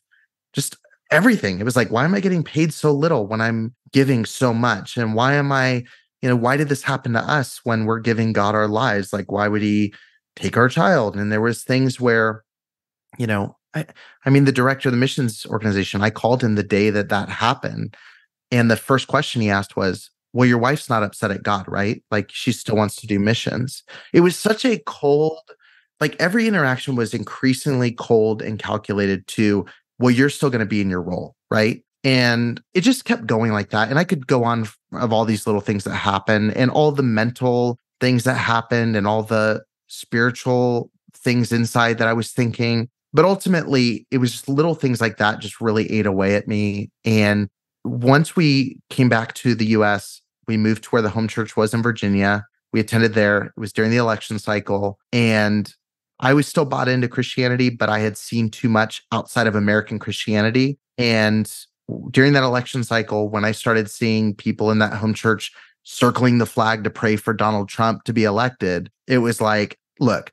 [SPEAKER 2] just everything. It was like, why am I getting paid so little when I'm giving so much? And why am I you know, why did this happen to us when we're giving God our lives? Like, why would he take our child? And there was things where, you know, I, I mean, the director of the missions organization, I called him the day that that happened. And the first question he asked was, well, your wife's not upset at God, right? Like she still wants to do missions. It was such a cold, like every interaction was increasingly cold and calculated to, well, you're still going to be in your role, right? And it just kept going like that. And I could go on of all these little things that happen and all the mental things that happened and all the spiritual things inside that I was thinking. But ultimately, it was just little things like that just really ate away at me. And once we came back to the US, we moved to where the home church was in Virginia. We attended there. It was during the election cycle. And I was still bought into Christianity, but I had seen too much outside of American Christianity. And during that election cycle, when I started seeing people in that home church circling the flag to pray for Donald Trump to be elected, it was like, look,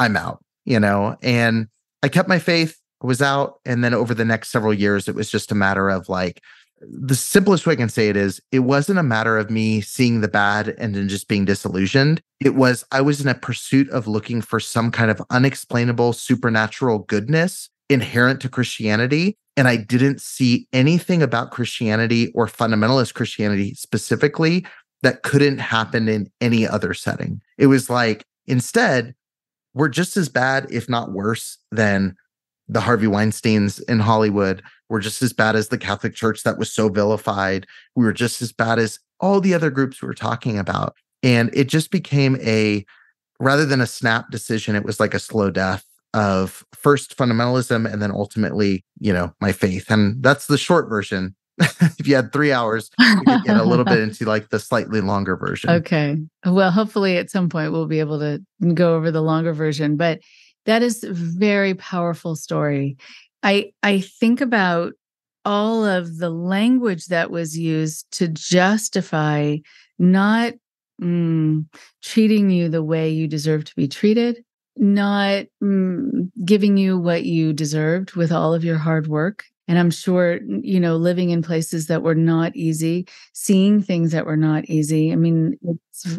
[SPEAKER 2] I'm out, you know, and I kept my faith, was out. And then over the next several years, it was just a matter of like, the simplest way I can say it is it wasn't a matter of me seeing the bad and then just being disillusioned. It was I was in a pursuit of looking for some kind of unexplainable supernatural goodness inherent to Christianity. And I didn't see anything about Christianity or fundamentalist Christianity specifically that couldn't happen in any other setting. It was like, instead, we're just as bad, if not worse, than the Harvey Weinsteins in Hollywood. We're just as bad as the Catholic Church that was so vilified. We were just as bad as all the other groups we were talking about. And it just became a, rather than a snap decision, it was like a slow death of first fundamentalism and then ultimately, you know, my faith. And that's the short version. if you had three hours, you could get a little bit into like the slightly longer version.
[SPEAKER 3] Okay. Well, hopefully at some point we'll be able to go over the longer version. But that is a very powerful story. I I think about all of the language that was used to justify not mm, treating you the way you deserve to be treated, not mm, giving you what you deserved with all of your hard work. And I'm sure, you know, living in places that were not easy, seeing things that were not easy. I mean,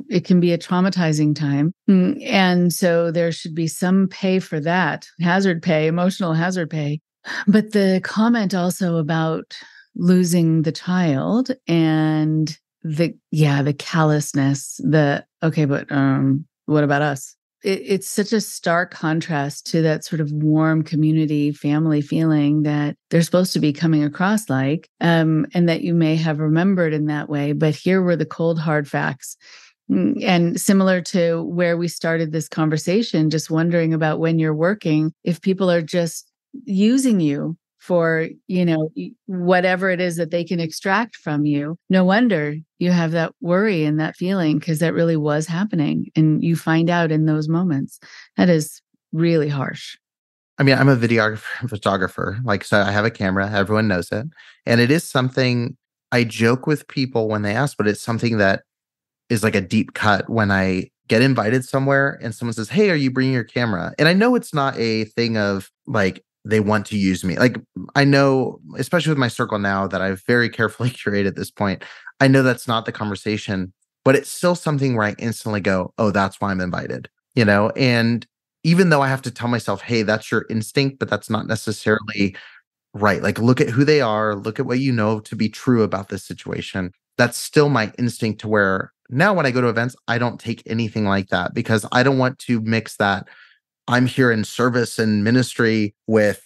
[SPEAKER 3] it can be a traumatizing time. Mm, and so there should be some pay for that hazard pay, emotional hazard pay. But the comment also about losing the child and the, yeah, the callousness, the, okay, but um, what about us? It, it's such a stark contrast to that sort of warm community family feeling that they're supposed to be coming across like, um, and that you may have remembered in that way. But here were the cold, hard facts. Mm, and similar to where we started this conversation, just wondering about when you're working, if people are just using you for you know whatever it is that they can extract from you. No wonder you have that worry and that feeling because that really was happening and you find out in those moments. That is really harsh.
[SPEAKER 2] I mean i'm a videographer photographer like so i have a camera everyone knows it and it is something i joke with people when they ask but it's something that is like a deep cut when i get invited somewhere and someone says hey are you bringing your camera? And i know it's not a thing of like they want to use me. Like I know, especially with my circle now that I've very carefully curated at this point, I know that's not the conversation, but it's still something where I instantly go, "Oh, that's why I'm invited." You know, and even though I have to tell myself, "Hey, that's your instinct," but that's not necessarily right. Like look at who they are, look at what you know to be true about this situation. That's still my instinct to where now when I go to events, I don't take anything like that because I don't want to mix that I'm here in service and ministry with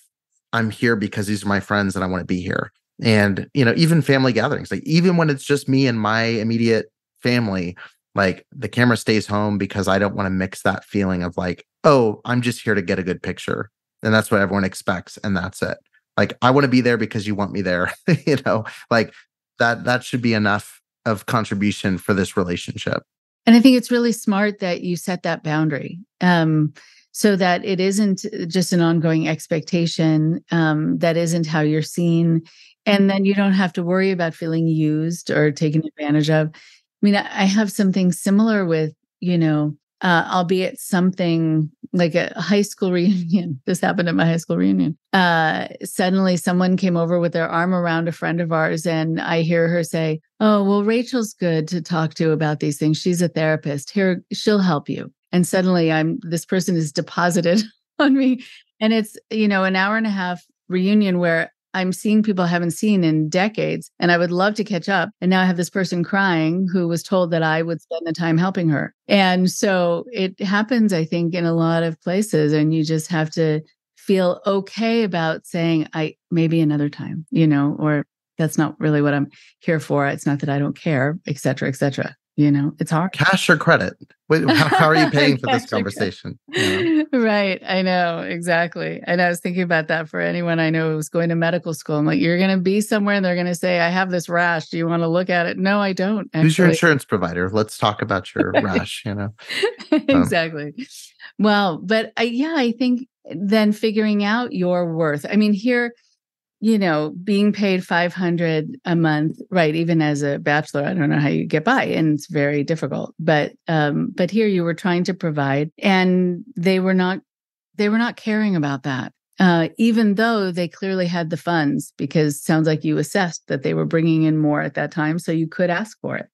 [SPEAKER 2] I'm here because these are my friends and I want to be here. And, you know, even family gatherings, like even when it's just me and my immediate family, like the camera stays home because I don't want to mix that feeling of like, oh, I'm just here to get a good picture. And that's what everyone expects. And that's it. Like, I want to be there because you want me there. you know, like that, that should be enough of contribution for this relationship.
[SPEAKER 3] And I think it's really smart that you set that boundary. Um, so that it isn't just an ongoing expectation um, that isn't how you're seen and then you don't have to worry about feeling used or taken advantage of i mean i have something similar with you know uh, albeit something like a high school reunion. This happened at my high school reunion. Uh, suddenly, someone came over with their arm around a friend of ours, and I hear her say, "Oh, well, Rachel's good to talk to about these things. She's a therapist. Here, she'll help you." And suddenly i'm this person is deposited on me. And it's you know an hour and a half reunion where i'm seeing people i haven't seen in decades and i would love to catch up. And now i have this person crying who was told that i would spend the time helping her. And so it happens i think in a lot of places and you just have to feel okay about saying i maybe another time you know or that's not really what i'm here for. It's not that i don't care et cetera et cetera you know it's hard.
[SPEAKER 2] Cash or credit? How, how are you paying for this conversation?
[SPEAKER 3] You know? right i know exactly. And i was thinking about that for anyone i know who's going to medical school. I'm like you're going to be somewhere and they're going to say i have this rash. Do you want to look at it no i don't
[SPEAKER 2] actually. who's your insurance provider? Let's talk about your rash you know?
[SPEAKER 3] Exactly. Um, well but I, yeah i think then figuring out your worth. I mean here you know, being paid 500 a month, right? Even as a bachelor, I don't know how you get by and it's very difficult. But, um, but here you were trying to provide and they were not, they were not caring about that. Uh, even though they clearly had the funds, because sounds like you assessed that they were bringing in more at that time, so you could ask for it.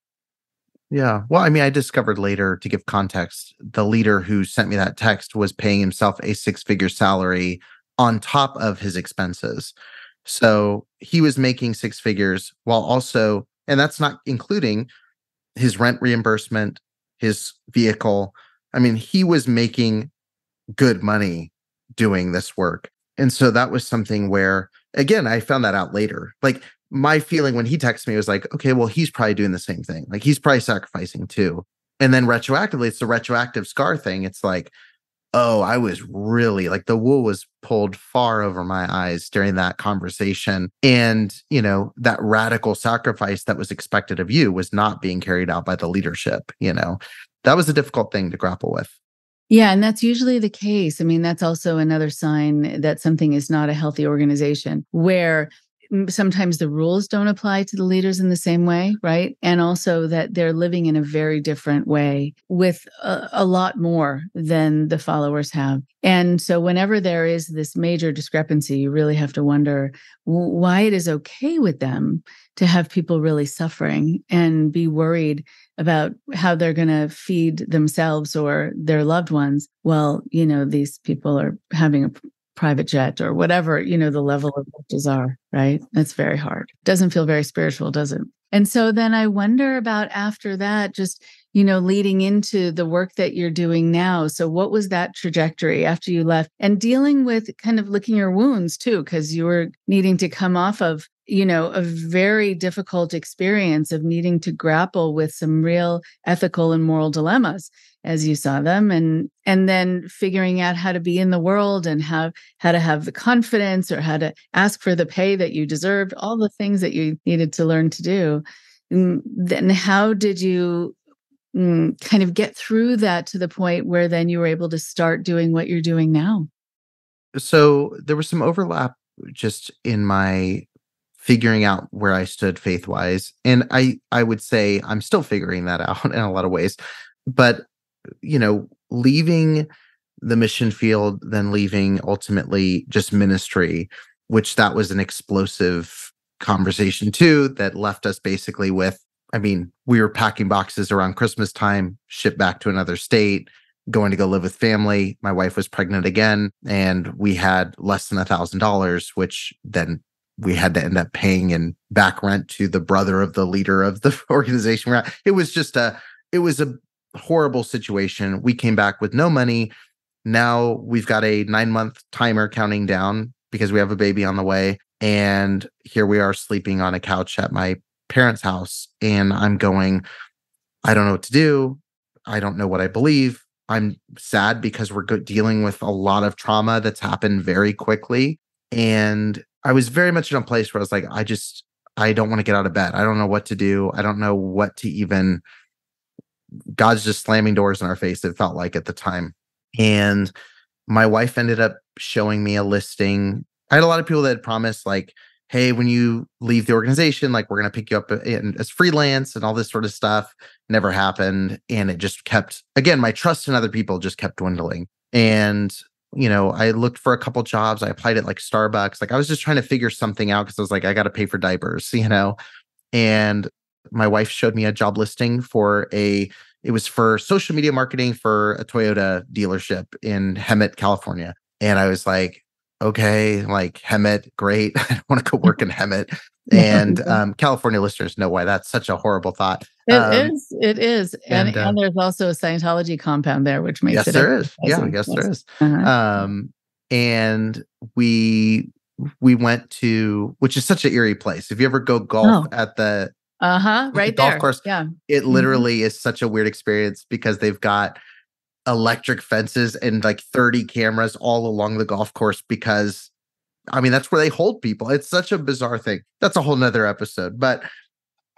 [SPEAKER 2] Yeah. Well, I mean, I discovered later to give context, the leader who sent me that text was paying himself a six figure salary on top of his expenses. So he was making six figures while also, and that's not including his rent reimbursement, his vehicle. I mean, he was making good money doing this work. And so that was something where, again, I found that out later. Like my feeling when he texted me was like, okay, well, he's probably doing the same thing. Like he's probably sacrificing too. And then retroactively, it's the retroactive scar thing. It's like, oh, I was really like the wool was pulled far over my eyes during that conversation. And, you know, that radical sacrifice that was expected of you was not being carried out by the leadership, you know. That was a difficult thing to grapple with.
[SPEAKER 3] Yeah, and that's usually the case. I mean, that's also another sign that something is not a healthy organization where sometimes the rules don't apply to the leaders in the same way, right? And also that they're living in a very different way with a, a, lot more than the followers have. And so, whenever there is this major discrepancy, you really have to wonder why it is okay with them to have people really suffering and be worried about how they're going to feed themselves or their loved ones. Well, you know, these people are having a private jet or whatever, you know, the level of riches are, right? That's very hard. Doesn't feel very spiritual, does it? And so then I wonder about after that, just, you know, leading into the work that you're doing now. So, what was that trajectory after you left and dealing with kind of licking your wounds too, because you were needing to come off of, you know, a very difficult experience of needing to grapple with some real ethical and moral dilemmas as you saw them and and then figuring out how to be in the world and how how to have the confidence or how to ask for the pay that you deserved all the things that you needed to learn to do and then how did you mm, kind of get through that to the point where then you were able to start doing what you're doing now
[SPEAKER 2] so there was some overlap just in my figuring out where I stood faith wise. And I I would say I'm still figuring that out in a lot of ways. But you know, leaving the mission field, then leaving ultimately just ministry, which that was an explosive conversation too, that left us basically with, I mean, we were packing boxes around Christmas time, shipped back to another state, going to go live with family. My wife was pregnant again, and we had less than a thousand dollars, which then we had to end up paying in back rent to the brother of the leader of the organization. It was just a, it was a horrible situation. We came back with no money. Now we've got a nine month timer counting down because we have a baby on the way. And here we are sleeping on a couch at my parents' house. And I'm going, I don't know what to do. I don't know what I believe. I'm sad because we're dealing with a lot of trauma that's happened very quickly. And I was very much in a place where I was like, I just, I don't want to get out of bed. I don't know what to do. I don't know what to even God's just slamming doors in our face, it felt like at the time. And my wife ended up showing me a listing. I had a lot of people that had promised, like, hey, when you leave the organization, like, we're going to pick you up uh, in, as freelance and all this sort of stuff. Never happened. And it just kept, again, my trust in other people just kept dwindling. And, you know, I looked for a couple jobs. I applied at like Starbucks. Like, I was just trying to figure something out because I was like, I got to pay for diapers, you know? And my wife showed me a job listing for a it was for social media marketing for a Toyota dealership in Hemet, California. And I was like, okay, like Hemet, great. I want to go work in Hemet. And um, California listeners know why that's such a horrible thought.
[SPEAKER 3] It um, is. It is. And, and, uh, and, there's also a Scientology compound there, which makes
[SPEAKER 2] yes,
[SPEAKER 3] it.
[SPEAKER 2] There is. Yeah, yes, there is. Uh-huh. Um, and we we went to which is such an eerie place. If you ever go golf oh. at the
[SPEAKER 3] uh-huh. Right
[SPEAKER 2] the golf
[SPEAKER 3] there.
[SPEAKER 2] course.
[SPEAKER 3] Yeah.
[SPEAKER 2] It mm-hmm. literally mm-hmm. is such a weird experience because they've got electric fences and like 30 cameras all along the golf course because I mean that's where they hold people. It's such a bizarre thing. That's a whole nother episode. But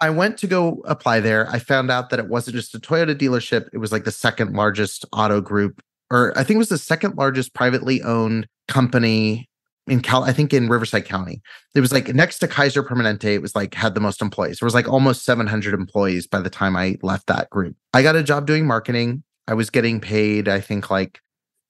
[SPEAKER 2] I went to go apply there. I found out that it wasn't just a Toyota dealership, it was like the second largest auto group, or I think it was the second largest privately owned company in Cal, I think in Riverside County. It was like next to Kaiser Permanente, it was like had the most employees. There was like almost 700 employees by the time I left that group. I got a job doing marketing. I was getting paid, I think like,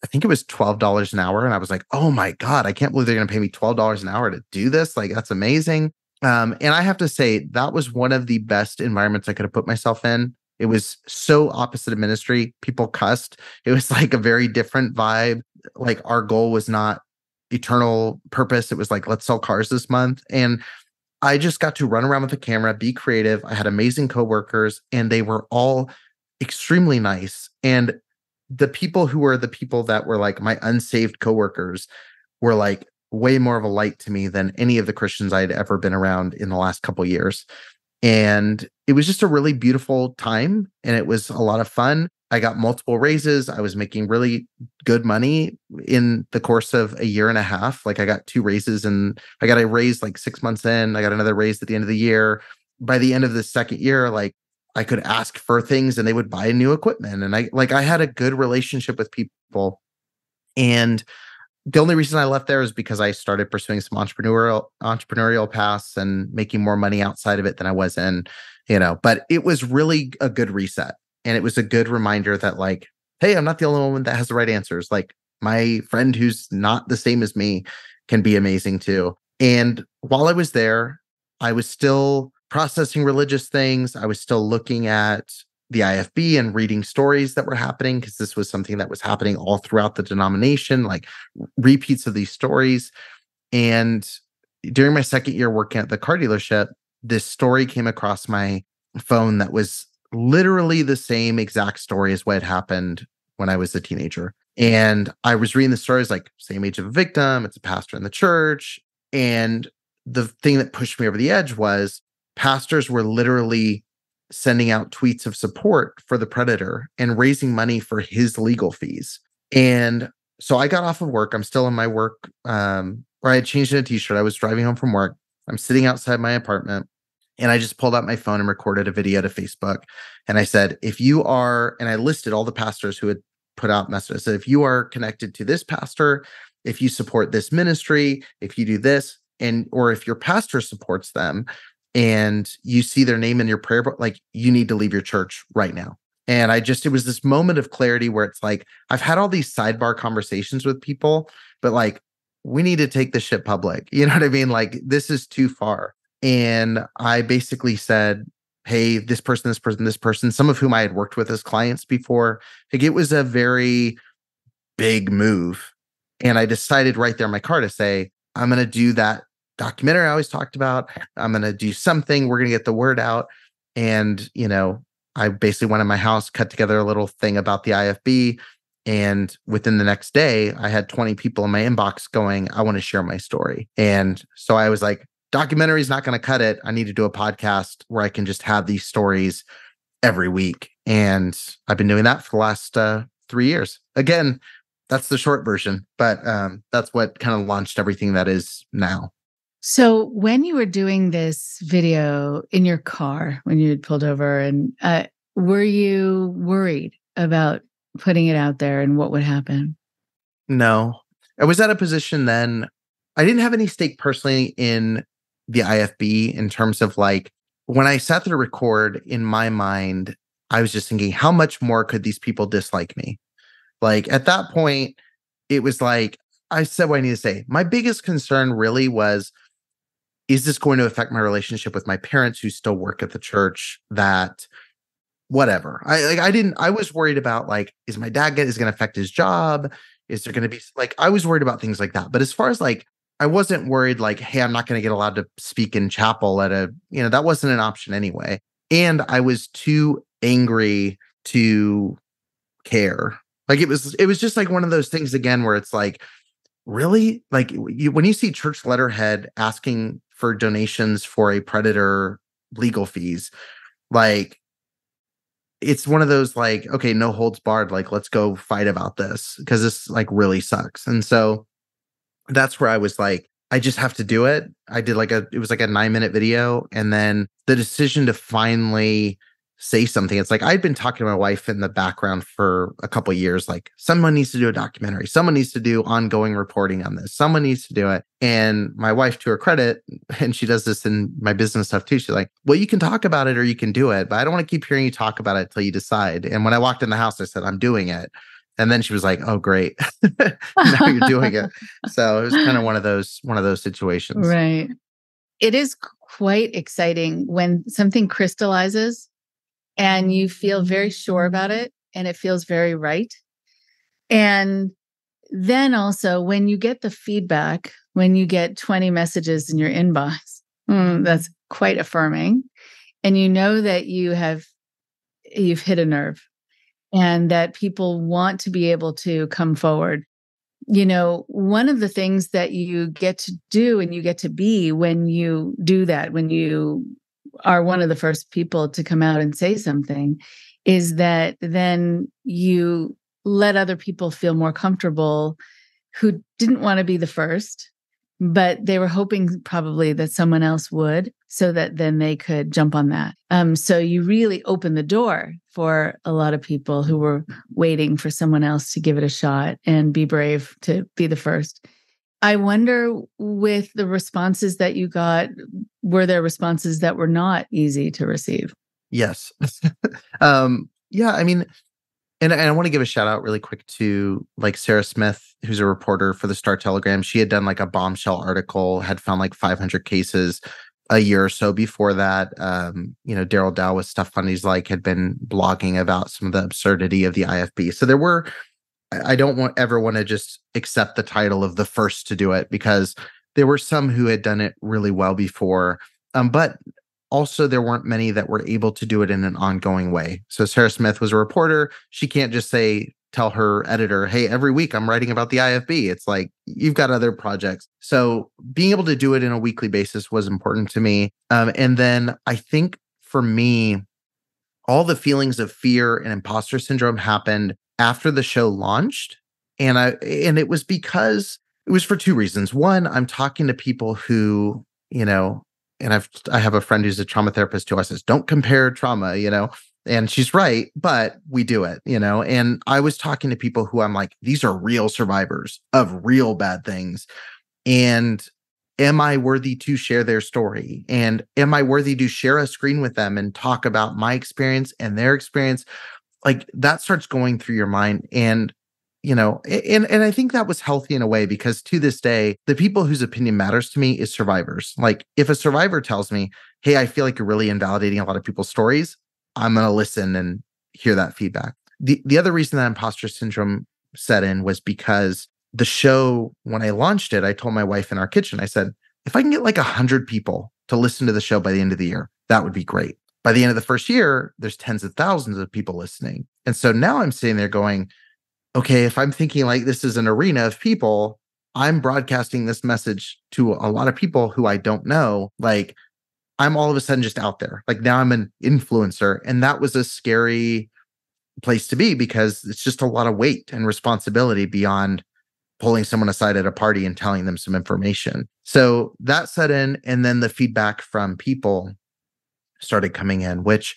[SPEAKER 2] I think it was $12 an hour. And I was like, oh my God, I can't believe they're going to pay me $12 an hour to do this. Like, that's amazing. Um, and I have to say, that was one of the best environments I could have put myself in. It was so opposite of ministry. People cussed. It was like a very different vibe. Like, our goal was not eternal purpose. It was like, let's sell cars this month. And I just got to run around with the camera, be creative. I had amazing coworkers, and they were all extremely nice. And the people who were the people that were like my unsaved coworkers were like way more of a light to me than any of the Christians I'd ever been around in the last couple years. And it was just a really beautiful time and it was a lot of fun. I got multiple raises. I was making really good money in the course of a year and a half. Like I got two raises and I got a raise like six months in. I got another raise at the end of the year. By the end of the second year, like I could ask for things and they would buy a new equipment. And I like I had a good relationship with people. And the only reason I left there is because I started pursuing some entrepreneurial entrepreneurial paths and making more money outside of it than I was in, you know. But it was really a good reset and it was a good reminder that like hey i'm not the only one that has the right answers. Like my friend who's not the same as me can be amazing too. And while i was there i was still processing religious things. I was still looking at the ifb and reading stories that were happening because this was something that was happening all throughout the denomination like repeats of these stories. And during my second year working at the car dealership this story came across my phone that was literally the same exact story as what happened when I was a teenager. And I was reading the stories like same age of a victim, it's a pastor in the church. And the thing that pushed me over the edge was pastors were literally sending out tweets of support for the predator and raising money for his legal fees. And so I got off of work. I'm still in my work, um, or I had changed in a t-shirt. I was driving home from work. I'm sitting outside my apartment and I just pulled out my phone and recorded a video to Facebook. And I said, if you are, and I listed all the pastors who had put out messages. So if you are connected to this pastor, if you support this ministry, if you do this, and or if your pastor supports them and you see their name in your prayer book, like you need to leave your church right now. And I just, it was this moment of clarity where it's like, I've had all these sidebar conversations with people, but like, we need to take this shit public. You know what I mean? Like, this is too far. And I basically said, Hey, this person, this person, this person, some of whom I had worked with as clients before. Like, it was a very big move. And I decided right there in my car to say, I'm going to do that documentary I always talked about. I'm going to do something. We're going to get the word out. And, you know, I basically went in my house, cut together a little thing about the IFB. And within the next day, I had 20 people in my inbox going, I want to share my story. And so I was like, documentary is not going to cut it. I need to do a podcast where I can just have these stories every week. And I've been doing that for the last uh, three years. Again, that's the short version, but um, that's what kind of launched everything that is now.
[SPEAKER 3] So, when you were doing this video in your car, when you had pulled over, and uh, were you worried about putting it out there and what would happen?
[SPEAKER 2] No, I was at a position then. I didn't have any stake personally in the IFB in terms of like when I sat there to record in my mind, I was just thinking, how much more could these people dislike me? Like at that point, it was like, I said what I need to say. My biggest concern really was is this going to affect my relationship with my parents who still work at the church that whatever i like i didn't i was worried about like is my dad get is going to affect his job is there going to be like i was worried about things like that but as far as like i wasn't worried like hey i'm not going to get allowed to speak in chapel at a you know that wasn't an option anyway. And i was too angry to care. Like it was it was just like one of those things again where it's like really like you, when you see church letterhead asking for donations for a predator legal fees like it's one of those like okay no holds barred like let's go fight about this because this like really sucks. And so that's where i was like i just have to do it i did like a it was like a nine minute video and then the decision to finally say something. It's like I'd been talking to my wife in the background for a couple years, like someone needs to do a documentary, someone needs to do ongoing reporting on this, someone needs to do it. And my wife, to her credit, and she does this in my business stuff too. She's like, Well, you can talk about it or you can do it, but I don't want to keep hearing you talk about it until you decide. And when I walked in the house, I said, I'm doing it. And then she was like, "Oh, great! now you're doing it." So it was kind of one of those one of those situations,
[SPEAKER 3] right? It is quite exciting when something crystallizes and you feel very sure about it and it feels very right. And then also, when you get the feedback, when you get 20 messages in your inbox, mm, that's quite affirming. And you know that you have you've hit a nerve and that people want to be able to come forward. You know, one of the things that you get to do and you get to be when you do that, when you are one of the first people to come out and say something is that then you let other people feel more comfortable who didn't want to be the first but they were hoping probably that someone else would so that then they could jump on that um, so you really open the door for a lot of people who were waiting for someone else to give it a shot and be brave to be the first I wonder with the responses that you got, were there responses that were not easy to receive?
[SPEAKER 2] Yes. um, yeah, I mean, and, and I want to give a shout out really quick to like Sarah Smith, who's a reporter for the Star Telegram. She had done like a bombshell article, had found like 500 cases a year or so before that. Um, you know, Darrell Dow with Stuff Fundies like had been blogging about some of the absurdity of the IFB. So there were I don't want ever want to just accept the title of the first to do it because there were some who had done it really well before. Um, but also there weren't many that were able to do it in an ongoing way. So Sarah Smith was a reporter. She can't just say, tell her editor, hey, every week I'm writing about the IFB. It's like you've got other projects. So being able to do it in a weekly basis was important to me. Um, and then I think for me, all the feelings of fear and imposter syndrome happened after the show launched. And I and it was because it was for two reasons. One, I'm talking to people who, you know, and I've I have a friend who's a trauma therapist who always says, don't compare trauma, you know. And she's right, but we do it, you know. And I was talking to people who I'm like, these are real survivors of real bad things. And am I worthy to share their story? And am I worthy to share a screen with them and talk about my experience and their experience? Like that starts going through your mind. And you know and and i think that was healthy in a way because to this day the people whose opinion matters to me is survivors. Like if a survivor tells me hey i feel like you're really invalidating a lot of people's stories i'm going to listen and hear that feedback. The the other reason that imposter syndrome set in was because the show when i launched it i told my wife in our kitchen i said if i can get like 100 people to listen to the show by the end of the year that would be great. By the end of the first year there's tens of thousands of people listening. And so now i'm sitting there going okay, if I'm thinking like this is an arena of people, I'm broadcasting this message to a lot of people who I don't know. Like I'm all of a sudden just out there. Like now I'm an influencer. And that was a scary place to be because it's just a lot of weight and responsibility beyond pulling someone aside at a party and telling them some information. So that set in. And then the feedback from people started coming in, which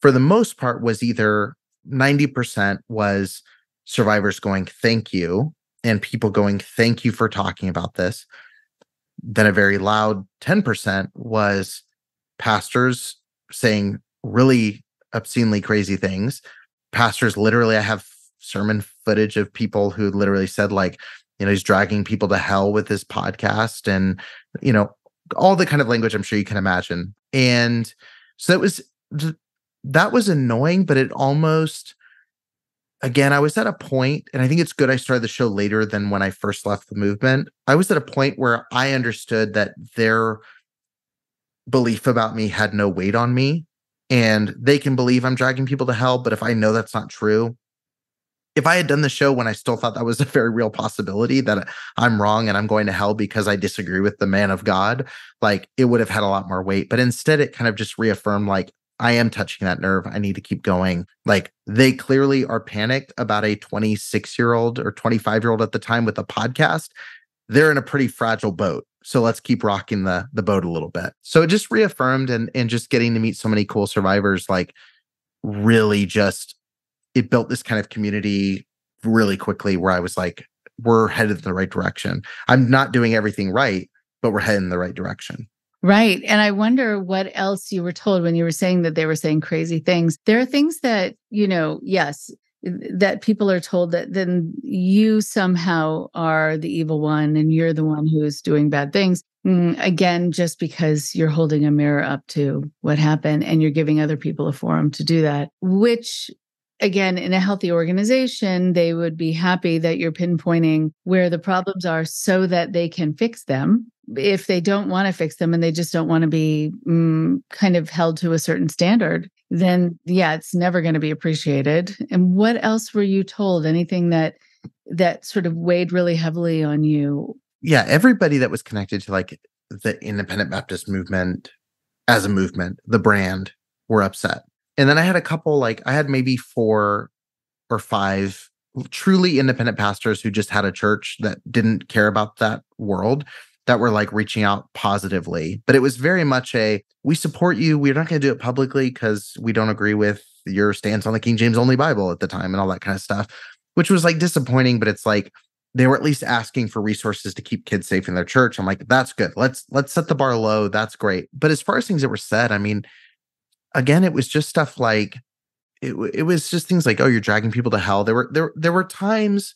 [SPEAKER 2] for the most part was either 90% was survivors going, thank you, and people going, thank you for talking about this. Then a very loud 10% was pastors saying really obscenely crazy things. Pastors literally, I have sermon footage of people who literally said, like, you know, he's dragging people to hell with his podcast and, you know, all the kind of language I'm sure you can imagine. And so it was, that was annoying, but it almost, again, I was at a point, and I think it's good I started the show later than when I first left the movement. I was at a point where I understood that their belief about me had no weight on me. And they can believe I'm dragging people to hell, but if I know that's not true, if I had done the show when I still thought that was a very real possibility that I'm wrong and I'm going to hell because I disagree with the man of God, like it would have had a lot more weight. But instead, it kind of just reaffirmed, like, I am touching that nerve. I need to keep going. Like they clearly are panicked about a 26 year old or 25 year old at the time with a podcast. They're in a pretty fragile boat. So let's keep rocking the the boat a little bit. So it just reaffirmed and and just getting to meet so many cool survivors like really just it built this kind of community really quickly where I was like, we're headed in the right direction. I'm not doing everything right, but we're heading in the right direction.
[SPEAKER 3] Right. And I wonder what else you were told when you were saying that they were saying crazy things. There are things that, you know, yes, that people are told that then you somehow are the evil one and you're the one who's doing bad things. Mm, again, just because you're holding a mirror up to what happened and you're giving other people a forum to do that, which again, in a healthy organization, they would be happy that you're pinpointing where the problems are so that they can fix them if they don't want to fix them and they just don't want to be mm, kind of held to a certain standard, then yeah, it's never going to be appreciated. And what else were you told? Anything that that sort of weighed really heavily on you?
[SPEAKER 2] Yeah, everybody that was connected to like the independent Baptist movement as a movement, the brand, were upset. And then I had a couple like I had maybe four or five truly independent pastors who just had a church that didn't care about that world that were like reaching out positively. But it was very much a we support you. We're not going to do it publicly because we don't agree with your stance on the King James only Bible at the time and all that kind of stuff, which was like disappointing. But it's like they were at least asking for resources to keep kids safe in their church. I'm like, that's good. Let's let's set the bar low. That's great. But as far as things that were said, I mean, again, it was just stuff like it, it was just things like, oh, you're dragging people to hell. There were there there were times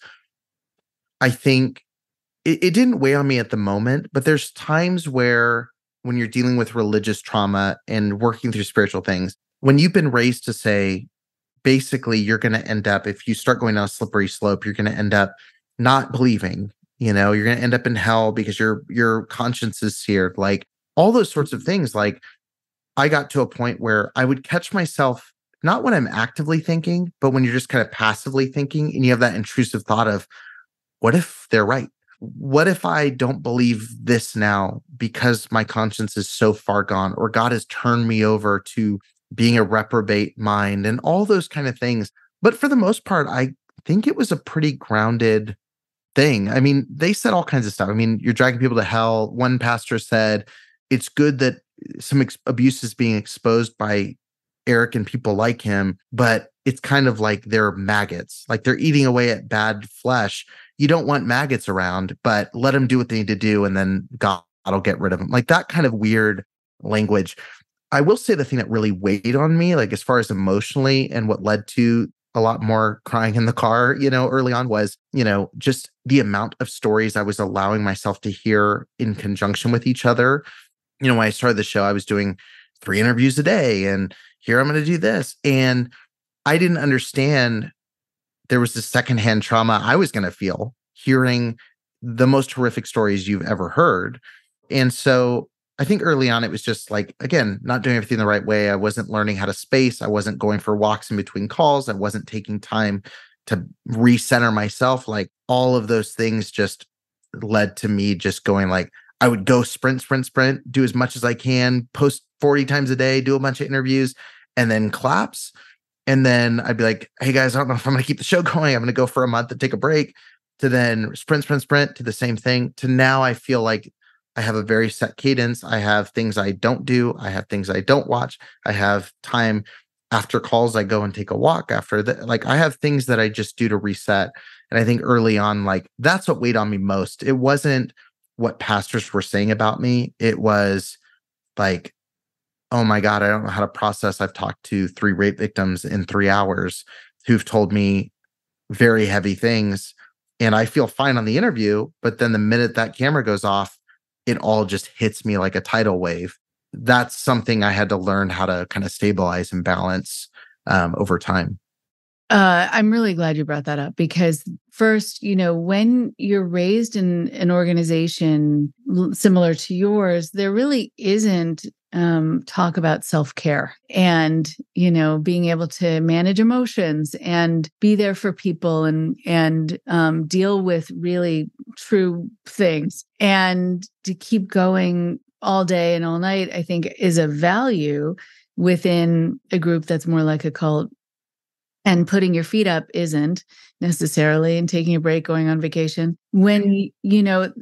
[SPEAKER 2] I think it, it didn't weigh on me at the moment, but there's times where when you're dealing with religious trauma and working through spiritual things, when you've been raised to say, basically, you're going to end up, if you start going down a slippery slope, you're going to end up not believing. You know, you're going to end up in hell because your your conscience is seared. Like all those sorts of things. Like I got to a point where I would catch myself not when I'm actively thinking, but when you're just kind of passively thinking and you have that intrusive thought of, what if they're right? What if I don't believe this now because my conscience is so far gone, or God has turned me over to being a reprobate mind and all those kind of things? But for the most part, I think it was a pretty grounded thing. I mean, they said all kinds of stuff. I mean, you're dragging people to hell. One pastor said it's good that some ex- abuse is being exposed by Eric and people like him, but it's kind of like they're maggots, like they're eating away at bad flesh. You don't want maggots around, but let them do what they need to do, and then God will get rid of them. Like that kind of weird language. I will say the thing that really weighed on me, like as far as emotionally and what led to a lot more crying in the car, you know, early on was, you know, just the amount of stories I was allowing myself to hear in conjunction with each other. You know, when I started the show, I was doing three interviews a day and here I'm going to do this. And I didn't understand there was this secondhand trauma I was going to feel hearing the most horrific stories you've ever heard. And so I think early on it was just like again, not doing everything the right way. I wasn't learning how to space. I wasn't going for walks in between calls. I wasn't taking time to recenter myself. Like all of those things just led to me just going like I would go sprint, sprint, sprint, do as much as I can, post 40 times a day, do a bunch of interviews, and then collapse. And then I'd be like, hey guys, I don't know if I'm gonna keep the show going. I'm gonna go for a month and take a break. To then sprint, sprint, sprint to the same thing. To now I feel like I have a very set cadence. I have things I don't do. I have things I don't watch. I have time after calls. I go and take a walk after that. Like I have things that I just do to reset. And I think early on, like that's what weighed on me most. It wasn't what pastors were saying about me. It was like, oh my God, I don't know how to process. I've talked to three rape victims in three hours who've told me very heavy things. And I feel fine on the interview. But then the minute that camera goes off, it all just hits me like a tidal wave. That's something I had to learn how to kind of stabilize and balance um, over time.
[SPEAKER 3] Uh, I'm really glad you brought that up because first, you know, when you're raised in an organization similar to yours, there really isn't um, talk about self care and you know being able to manage emotions and be there for people and and um, deal with really true things. And to keep going all day and all night. I think is a value within a group that's more like a cult. And putting your feet up isn't necessarily and taking a break going on vacation. When you know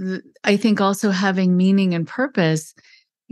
[SPEAKER 3] i think also having meaning and purpose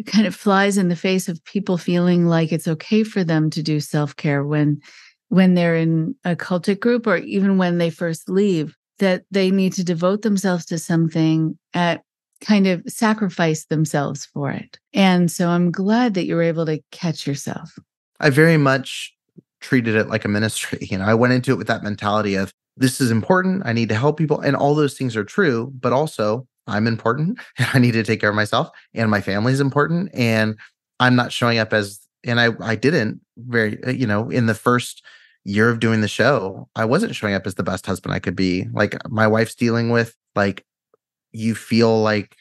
[SPEAKER 3] it kind of flies in the face of people feeling like it's okay for them to do self-care when when they're in a cultic group or even when they first leave that they need to devote themselves to something at kind of sacrifice themselves for it and so i'm glad that you're able to catch yourself
[SPEAKER 2] i very much treated it like a ministry. You know, I went into it with that mentality of this is important. I need to help people. And all those things are true, but also I'm important and I need to take care of myself and my family is important. And I'm not showing up as, and I, I didn't very, uh, you know, in the first year of doing the show, I wasn't showing up as the best husband I could be. Like my wife's dealing with, like, you feel like,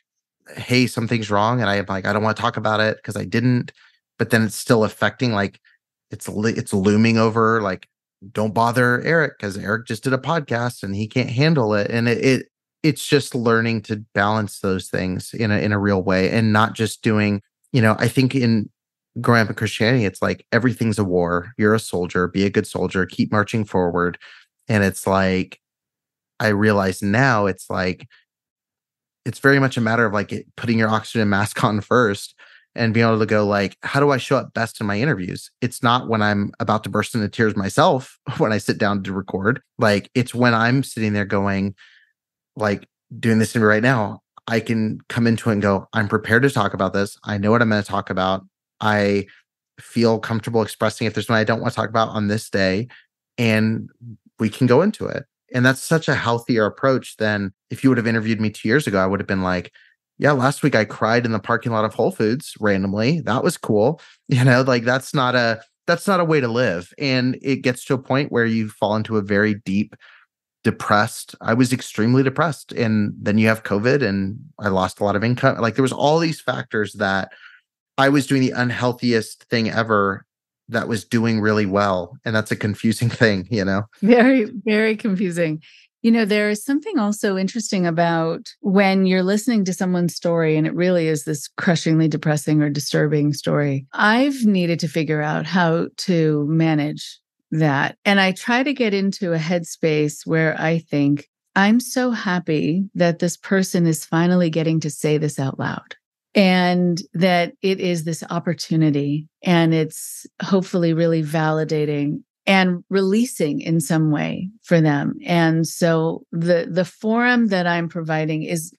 [SPEAKER 2] hey, something's wrong. And I'm like, I don't want to talk about it because I didn't. But then it's still affecting, like, it's it's looming over like don't bother Eric because Eric just did a podcast and he can't handle it. And it, it it's just learning to balance those things in a in a real way and not just doing, you know, I think in growing up in Christianity, it's like everything's a war. You're a soldier, be a good soldier, keep marching forward. And it's like I realize now it's like it's very much a matter of like putting your oxygen mask on first and being able to go like how do i show up best in my interviews it's not when i'm about to burst into tears myself when i sit down to record like it's when i'm sitting there going like doing this to me right now i can come into it and go i'm prepared to talk about this i know what i'm going to talk about i feel comfortable expressing if there's something i don't want to talk about on this day and we can go into it and that's such a healthier approach than if you would have interviewed me two years ago i would have been like yeah, last week I cried in the parking lot of Whole Foods randomly. That was cool. You know, like that's not a that's not a way to live. And it gets to a point where you fall into a very deep depressed. I was extremely depressed. And then you have COVID and I lost a lot of income. Like there was all these factors that I was doing the unhealthiest thing ever that was doing really well. And that's a confusing thing, you know?
[SPEAKER 3] Very, very confusing. You know, there is something also interesting about when you're listening to someone's story and it really is this crushingly depressing or disturbing story. I've needed to figure out how to manage that. And I try to get into a headspace where I think, I'm so happy that this person is finally getting to say this out loud and that it is this opportunity and it's hopefully really validating and releasing in some way for them and so the the forum that i'm providing is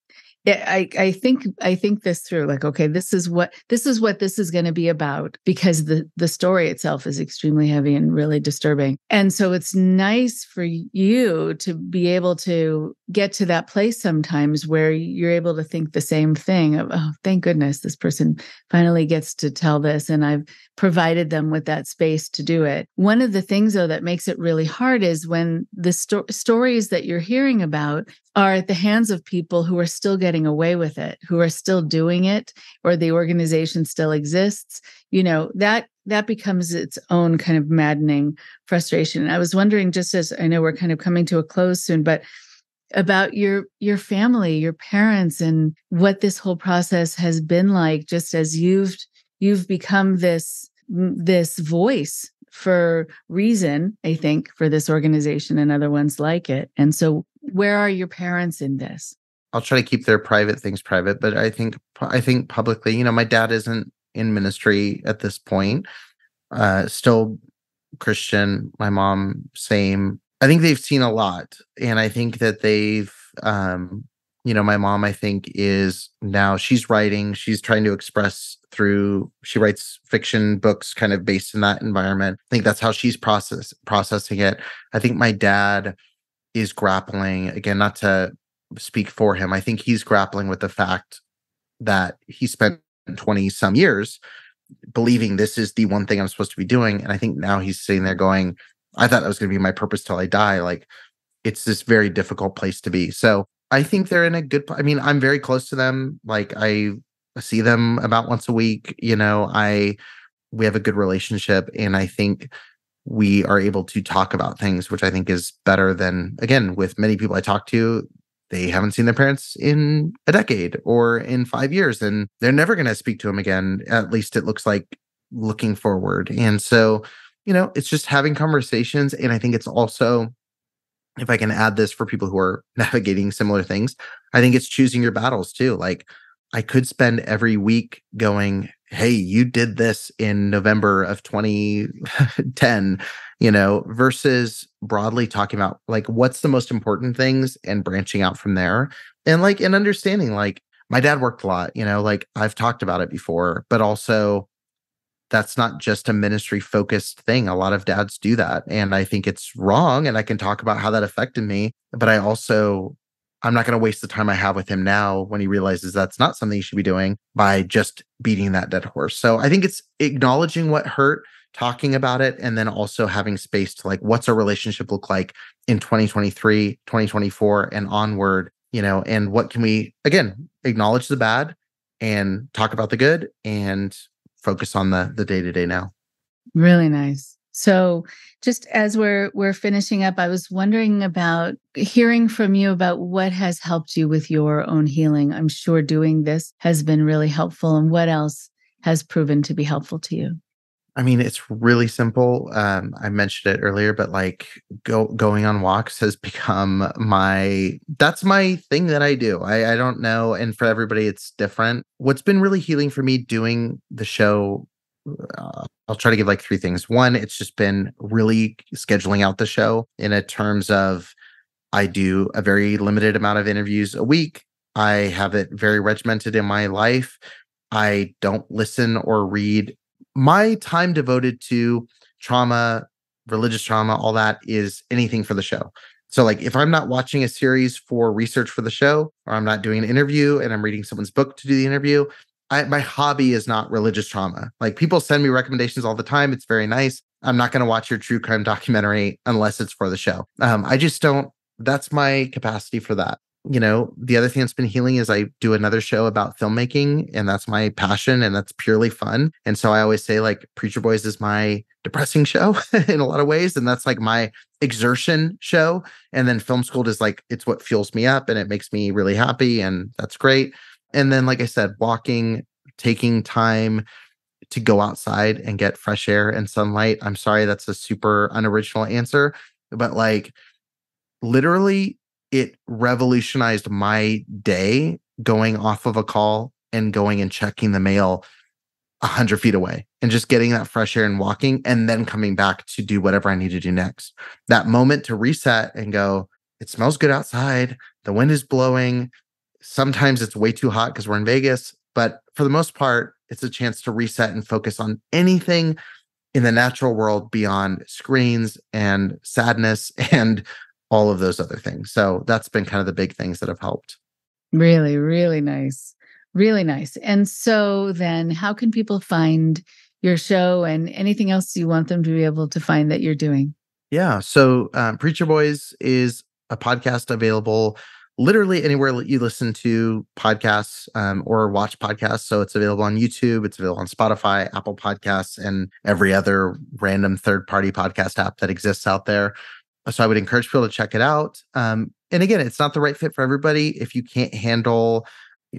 [SPEAKER 3] I, I think I think this through like okay this is what this is what this is going to be about because the the story itself is extremely heavy and really disturbing. And so it's nice for you to be able to get to that place sometimes where you're able to think the same thing of oh thank goodness this person finally gets to tell this and I've provided them with that space to do it. One of the things though that makes it really hard is when the sto- stories that you're hearing about are at the hands of people who are still getting away with it, who are still doing it, or the organization still exists, you know, that that becomes its own kind of maddening frustration. And I was wondering, just as I know we're kind of coming to a close soon, but about your your family, your parents, and what this whole process has been like, just as you've you've become this this voice for reason, I think, for this organization and other ones like it. And so where are your parents in this?
[SPEAKER 2] I'll try to keep their private things private, but I think I think publicly, you know, my dad isn't in ministry at this point. Uh still Christian, my mom same. I think they've seen a lot and I think that they've um you know, my mom I think is now she's writing, she's trying to express through she writes fiction books kind of based in that environment. I think that's how she's process processing it. I think my dad is grappling again not to speak for him i think he's grappling with the fact that he spent 20 some years believing this is the one thing i'm supposed to be doing and i think now he's sitting there going i thought that was going to be my purpose till i die like it's this very difficult place to be. So i think they're in a good i mean i'm very close to them like i see them about once a week you know i we have a good relationship and i think we are able to talk about things, which I think is better than, again, with many people I talk to, they haven't seen their parents in a decade or in five years, and they're never going to speak to them again. At least it looks like looking forward. And so, you know, it's just having conversations. And I think it's also, if I can add this for people who are navigating similar things, I think it's choosing your battles too. Like, I could spend every week going, hey, you did this in November of 2010, you know, versus broadly talking about like what's the most important things and branching out from there. And like, and understanding like my dad worked a lot, you know, like I've talked about it before, but also that's not just a ministry focused thing. A lot of dads do that. And I think it's wrong. And I can talk about how that affected me. But I also I'm not going to waste the time I have with him now when he realizes that's not something he should be doing by just beating that dead horse. So I think it's acknowledging what hurt, talking about it, and then also having space to like, what's our relationship look like in 2023, 2024, and onward, you know, and what can we, again, acknowledge the bad and talk about the good and focus on the the day to day now.
[SPEAKER 3] Really nice. So just as we're we're finishing up, I was wondering about hearing from you about what has helped you with your own healing. I'm sure doing this has been really helpful and what else has proven to be helpful to you?
[SPEAKER 2] I mean, it's really simple. Um, I mentioned it earlier, but like go going on walks has become my that's my thing that I do. I, I don't know, and for everybody, it's different. What's been really healing for me doing the show uh, I'll try to give like three things. One, it's just been really scheduling out the show in a terms of I do a very limited amount of interviews a week. I have it very regimented in my life. I don't listen or read. My time devoted to trauma, religious trauma, all that is anything for the show. So, like, if I'm not watching a series for research for the show, or I'm not doing an interview and I'm reading someone's book to do the interview, I, my hobby is not religious trauma. Like people send me recommendations all the time. It's very nice. I'm not going to watch your true crime documentary unless it's for the show. Um, I just don't. That's my capacity for that. you know, the other thing that's been healing is I do another show about filmmaking, and that's my passion, and that's purely fun. And so I always say, like, Preacher Boys is my depressing show in a lot of ways, and that's like my exertion show. And then Film School is like, it's what fuels me up and it makes me really happy, and that's great. And then, like I said, walking, taking time to go outside and get fresh air and sunlight. I'm sorry, that's a super unoriginal answer, but like, literally it revolutionized my day going off of a call and going and checking the mail a hundred feet away and just getting that fresh air and walking and then coming back to do whatever I need to do next. That moment to reset and go, it smells good outside. The wind is blowing. Sometimes it's way too hot because we're in Vegas, but for the most part, it's a chance to reset and focus on anything in the natural world beyond screens and sadness and all of those other things. So that's been kind of the big things that have helped.
[SPEAKER 3] Really, really nice. Really nice. And so then how can people find your show and anything else you want them to be able to find that you're doing?
[SPEAKER 2] Yeah. So um, Preacher Boys is a podcast available literally anywhere that you listen to podcasts um, or watch podcasts. So it's available on YouTube, it's available on Spotify, Apple Podcasts, and every other random third party podcast app that exists out there. So I would encourage people to check it out. Um, and again, it's not the right fit for everybody. If you can't handle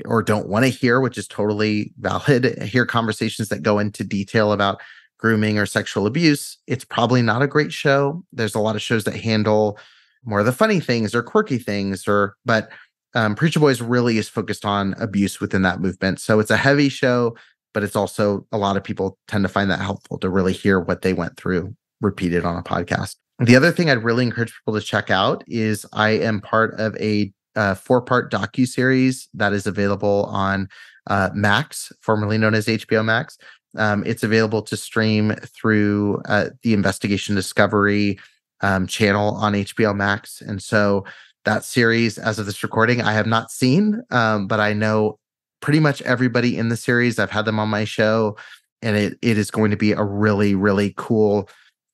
[SPEAKER 2] or don't want to hear, which is totally valid, hear conversations that go into detail about grooming or sexual abuse, it's probably not a great show. There's a lot of shows that handle more of the funny things or quirky things, or but um, Preacher Boys really is focused on abuse within that movement. So it's a heavy show, but it's also a lot of people tend to find that helpful to really hear what they went through repeated on a podcast. The other thing I'd really encourage people to check out is I am part of a four-part docu series that is available on uh, Max, formerly known as HBO Max. Um, it's available to stream through uh, the Investigation Discovery um, channel on HBO Max, and so that series, as of this recording, I have not seen, um, but I know pretty much everybody in the series. I've had them on my show, and it it is going to be a really really cool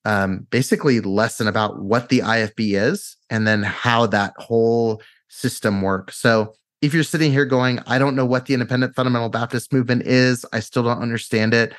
[SPEAKER 2] um, basically lesson about what the IFB is and then how that whole system works. So if you're sitting here going, I don't know what the independent fundamental Baptist movement is, I still don't understand it,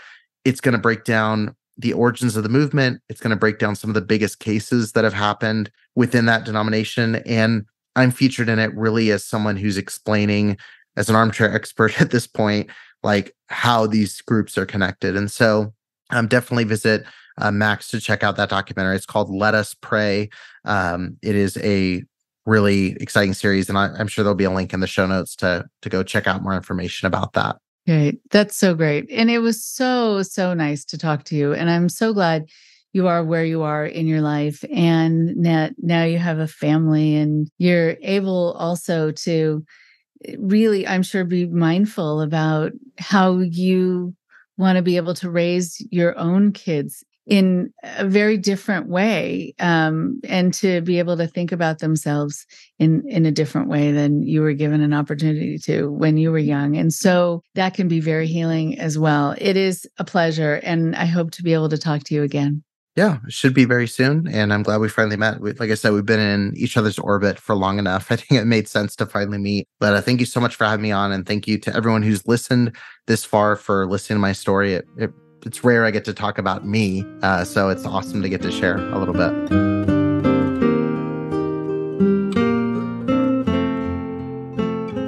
[SPEAKER 2] it's going to break down the origins of the movement. It's going to break down some of the biggest cases that have happened within that denomination. And I'm featured in it really as someone who's explaining, as an armchair expert at this point, like how these groups are connected. And so um, definitely visit uh, Max to check out that documentary. It's called Let Us Prey. Um, it is a really exciting series, and I, am sure there'll be a link in the show notes to to go check out more information about that.
[SPEAKER 3] Great, that's so great, and it was so so nice to talk to you, and I'm so glad you are where you are in your life, and now now you have a family, and you're able also to eh, really, I'm sure, be mindful about how you want to be able to raise your own kids in a very different way um, and to be able to think about themselves in in a different way than you were given an opportunity to when you were young and so that can be very healing as well it is a pleasure and i hope to be able to talk to you again
[SPEAKER 2] yeah, it should be very soon. And I'm glad we finally met. We, like I said, we've been in each other's orbit for long enough. I think it made sense to finally meet. But uh, thank you so much for having me on. And thank you to everyone who's listened this far for listening to my story. It, it it's rare I get to talk about me. Uh, so it's awesome to get to share a little bit.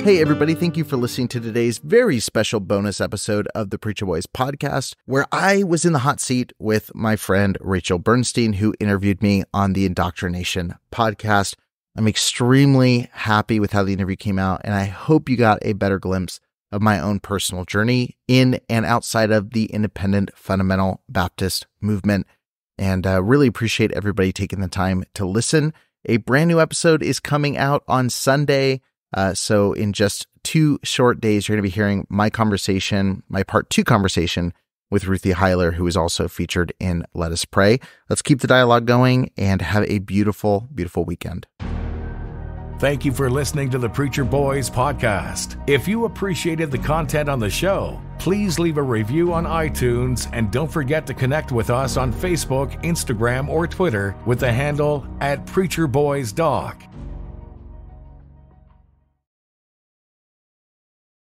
[SPEAKER 2] Hey, everybody, thank you for listening to today's very special bonus episode of the Preacher Boys podcast, where I was in the hot seat with my friend Rachel Bernstein, who interviewed me on the Indoctrination podcast. I'm extremely happy with how the interview came out, and I hope you got a better glimpse of my own personal journey in and outside of the independent fundamental Baptist movement. And uh, really appreciate everybody taking the time to listen. A brand new episode is coming out on Sunday. Uh, so, in just two short days, you're going to be hearing my conversation, my part two conversation with Ruthie Heiler, who is also featured in Let Us Prey. Let's keep the dialogue going and have a beautiful, beautiful weekend.
[SPEAKER 1] Thank you for listening to the Preacher Boys podcast. If you appreciated the content on the show, please leave a review on iTunes and don't forget to connect with us on Facebook, Instagram, or Twitter with the handle at Preacher Boys Doc.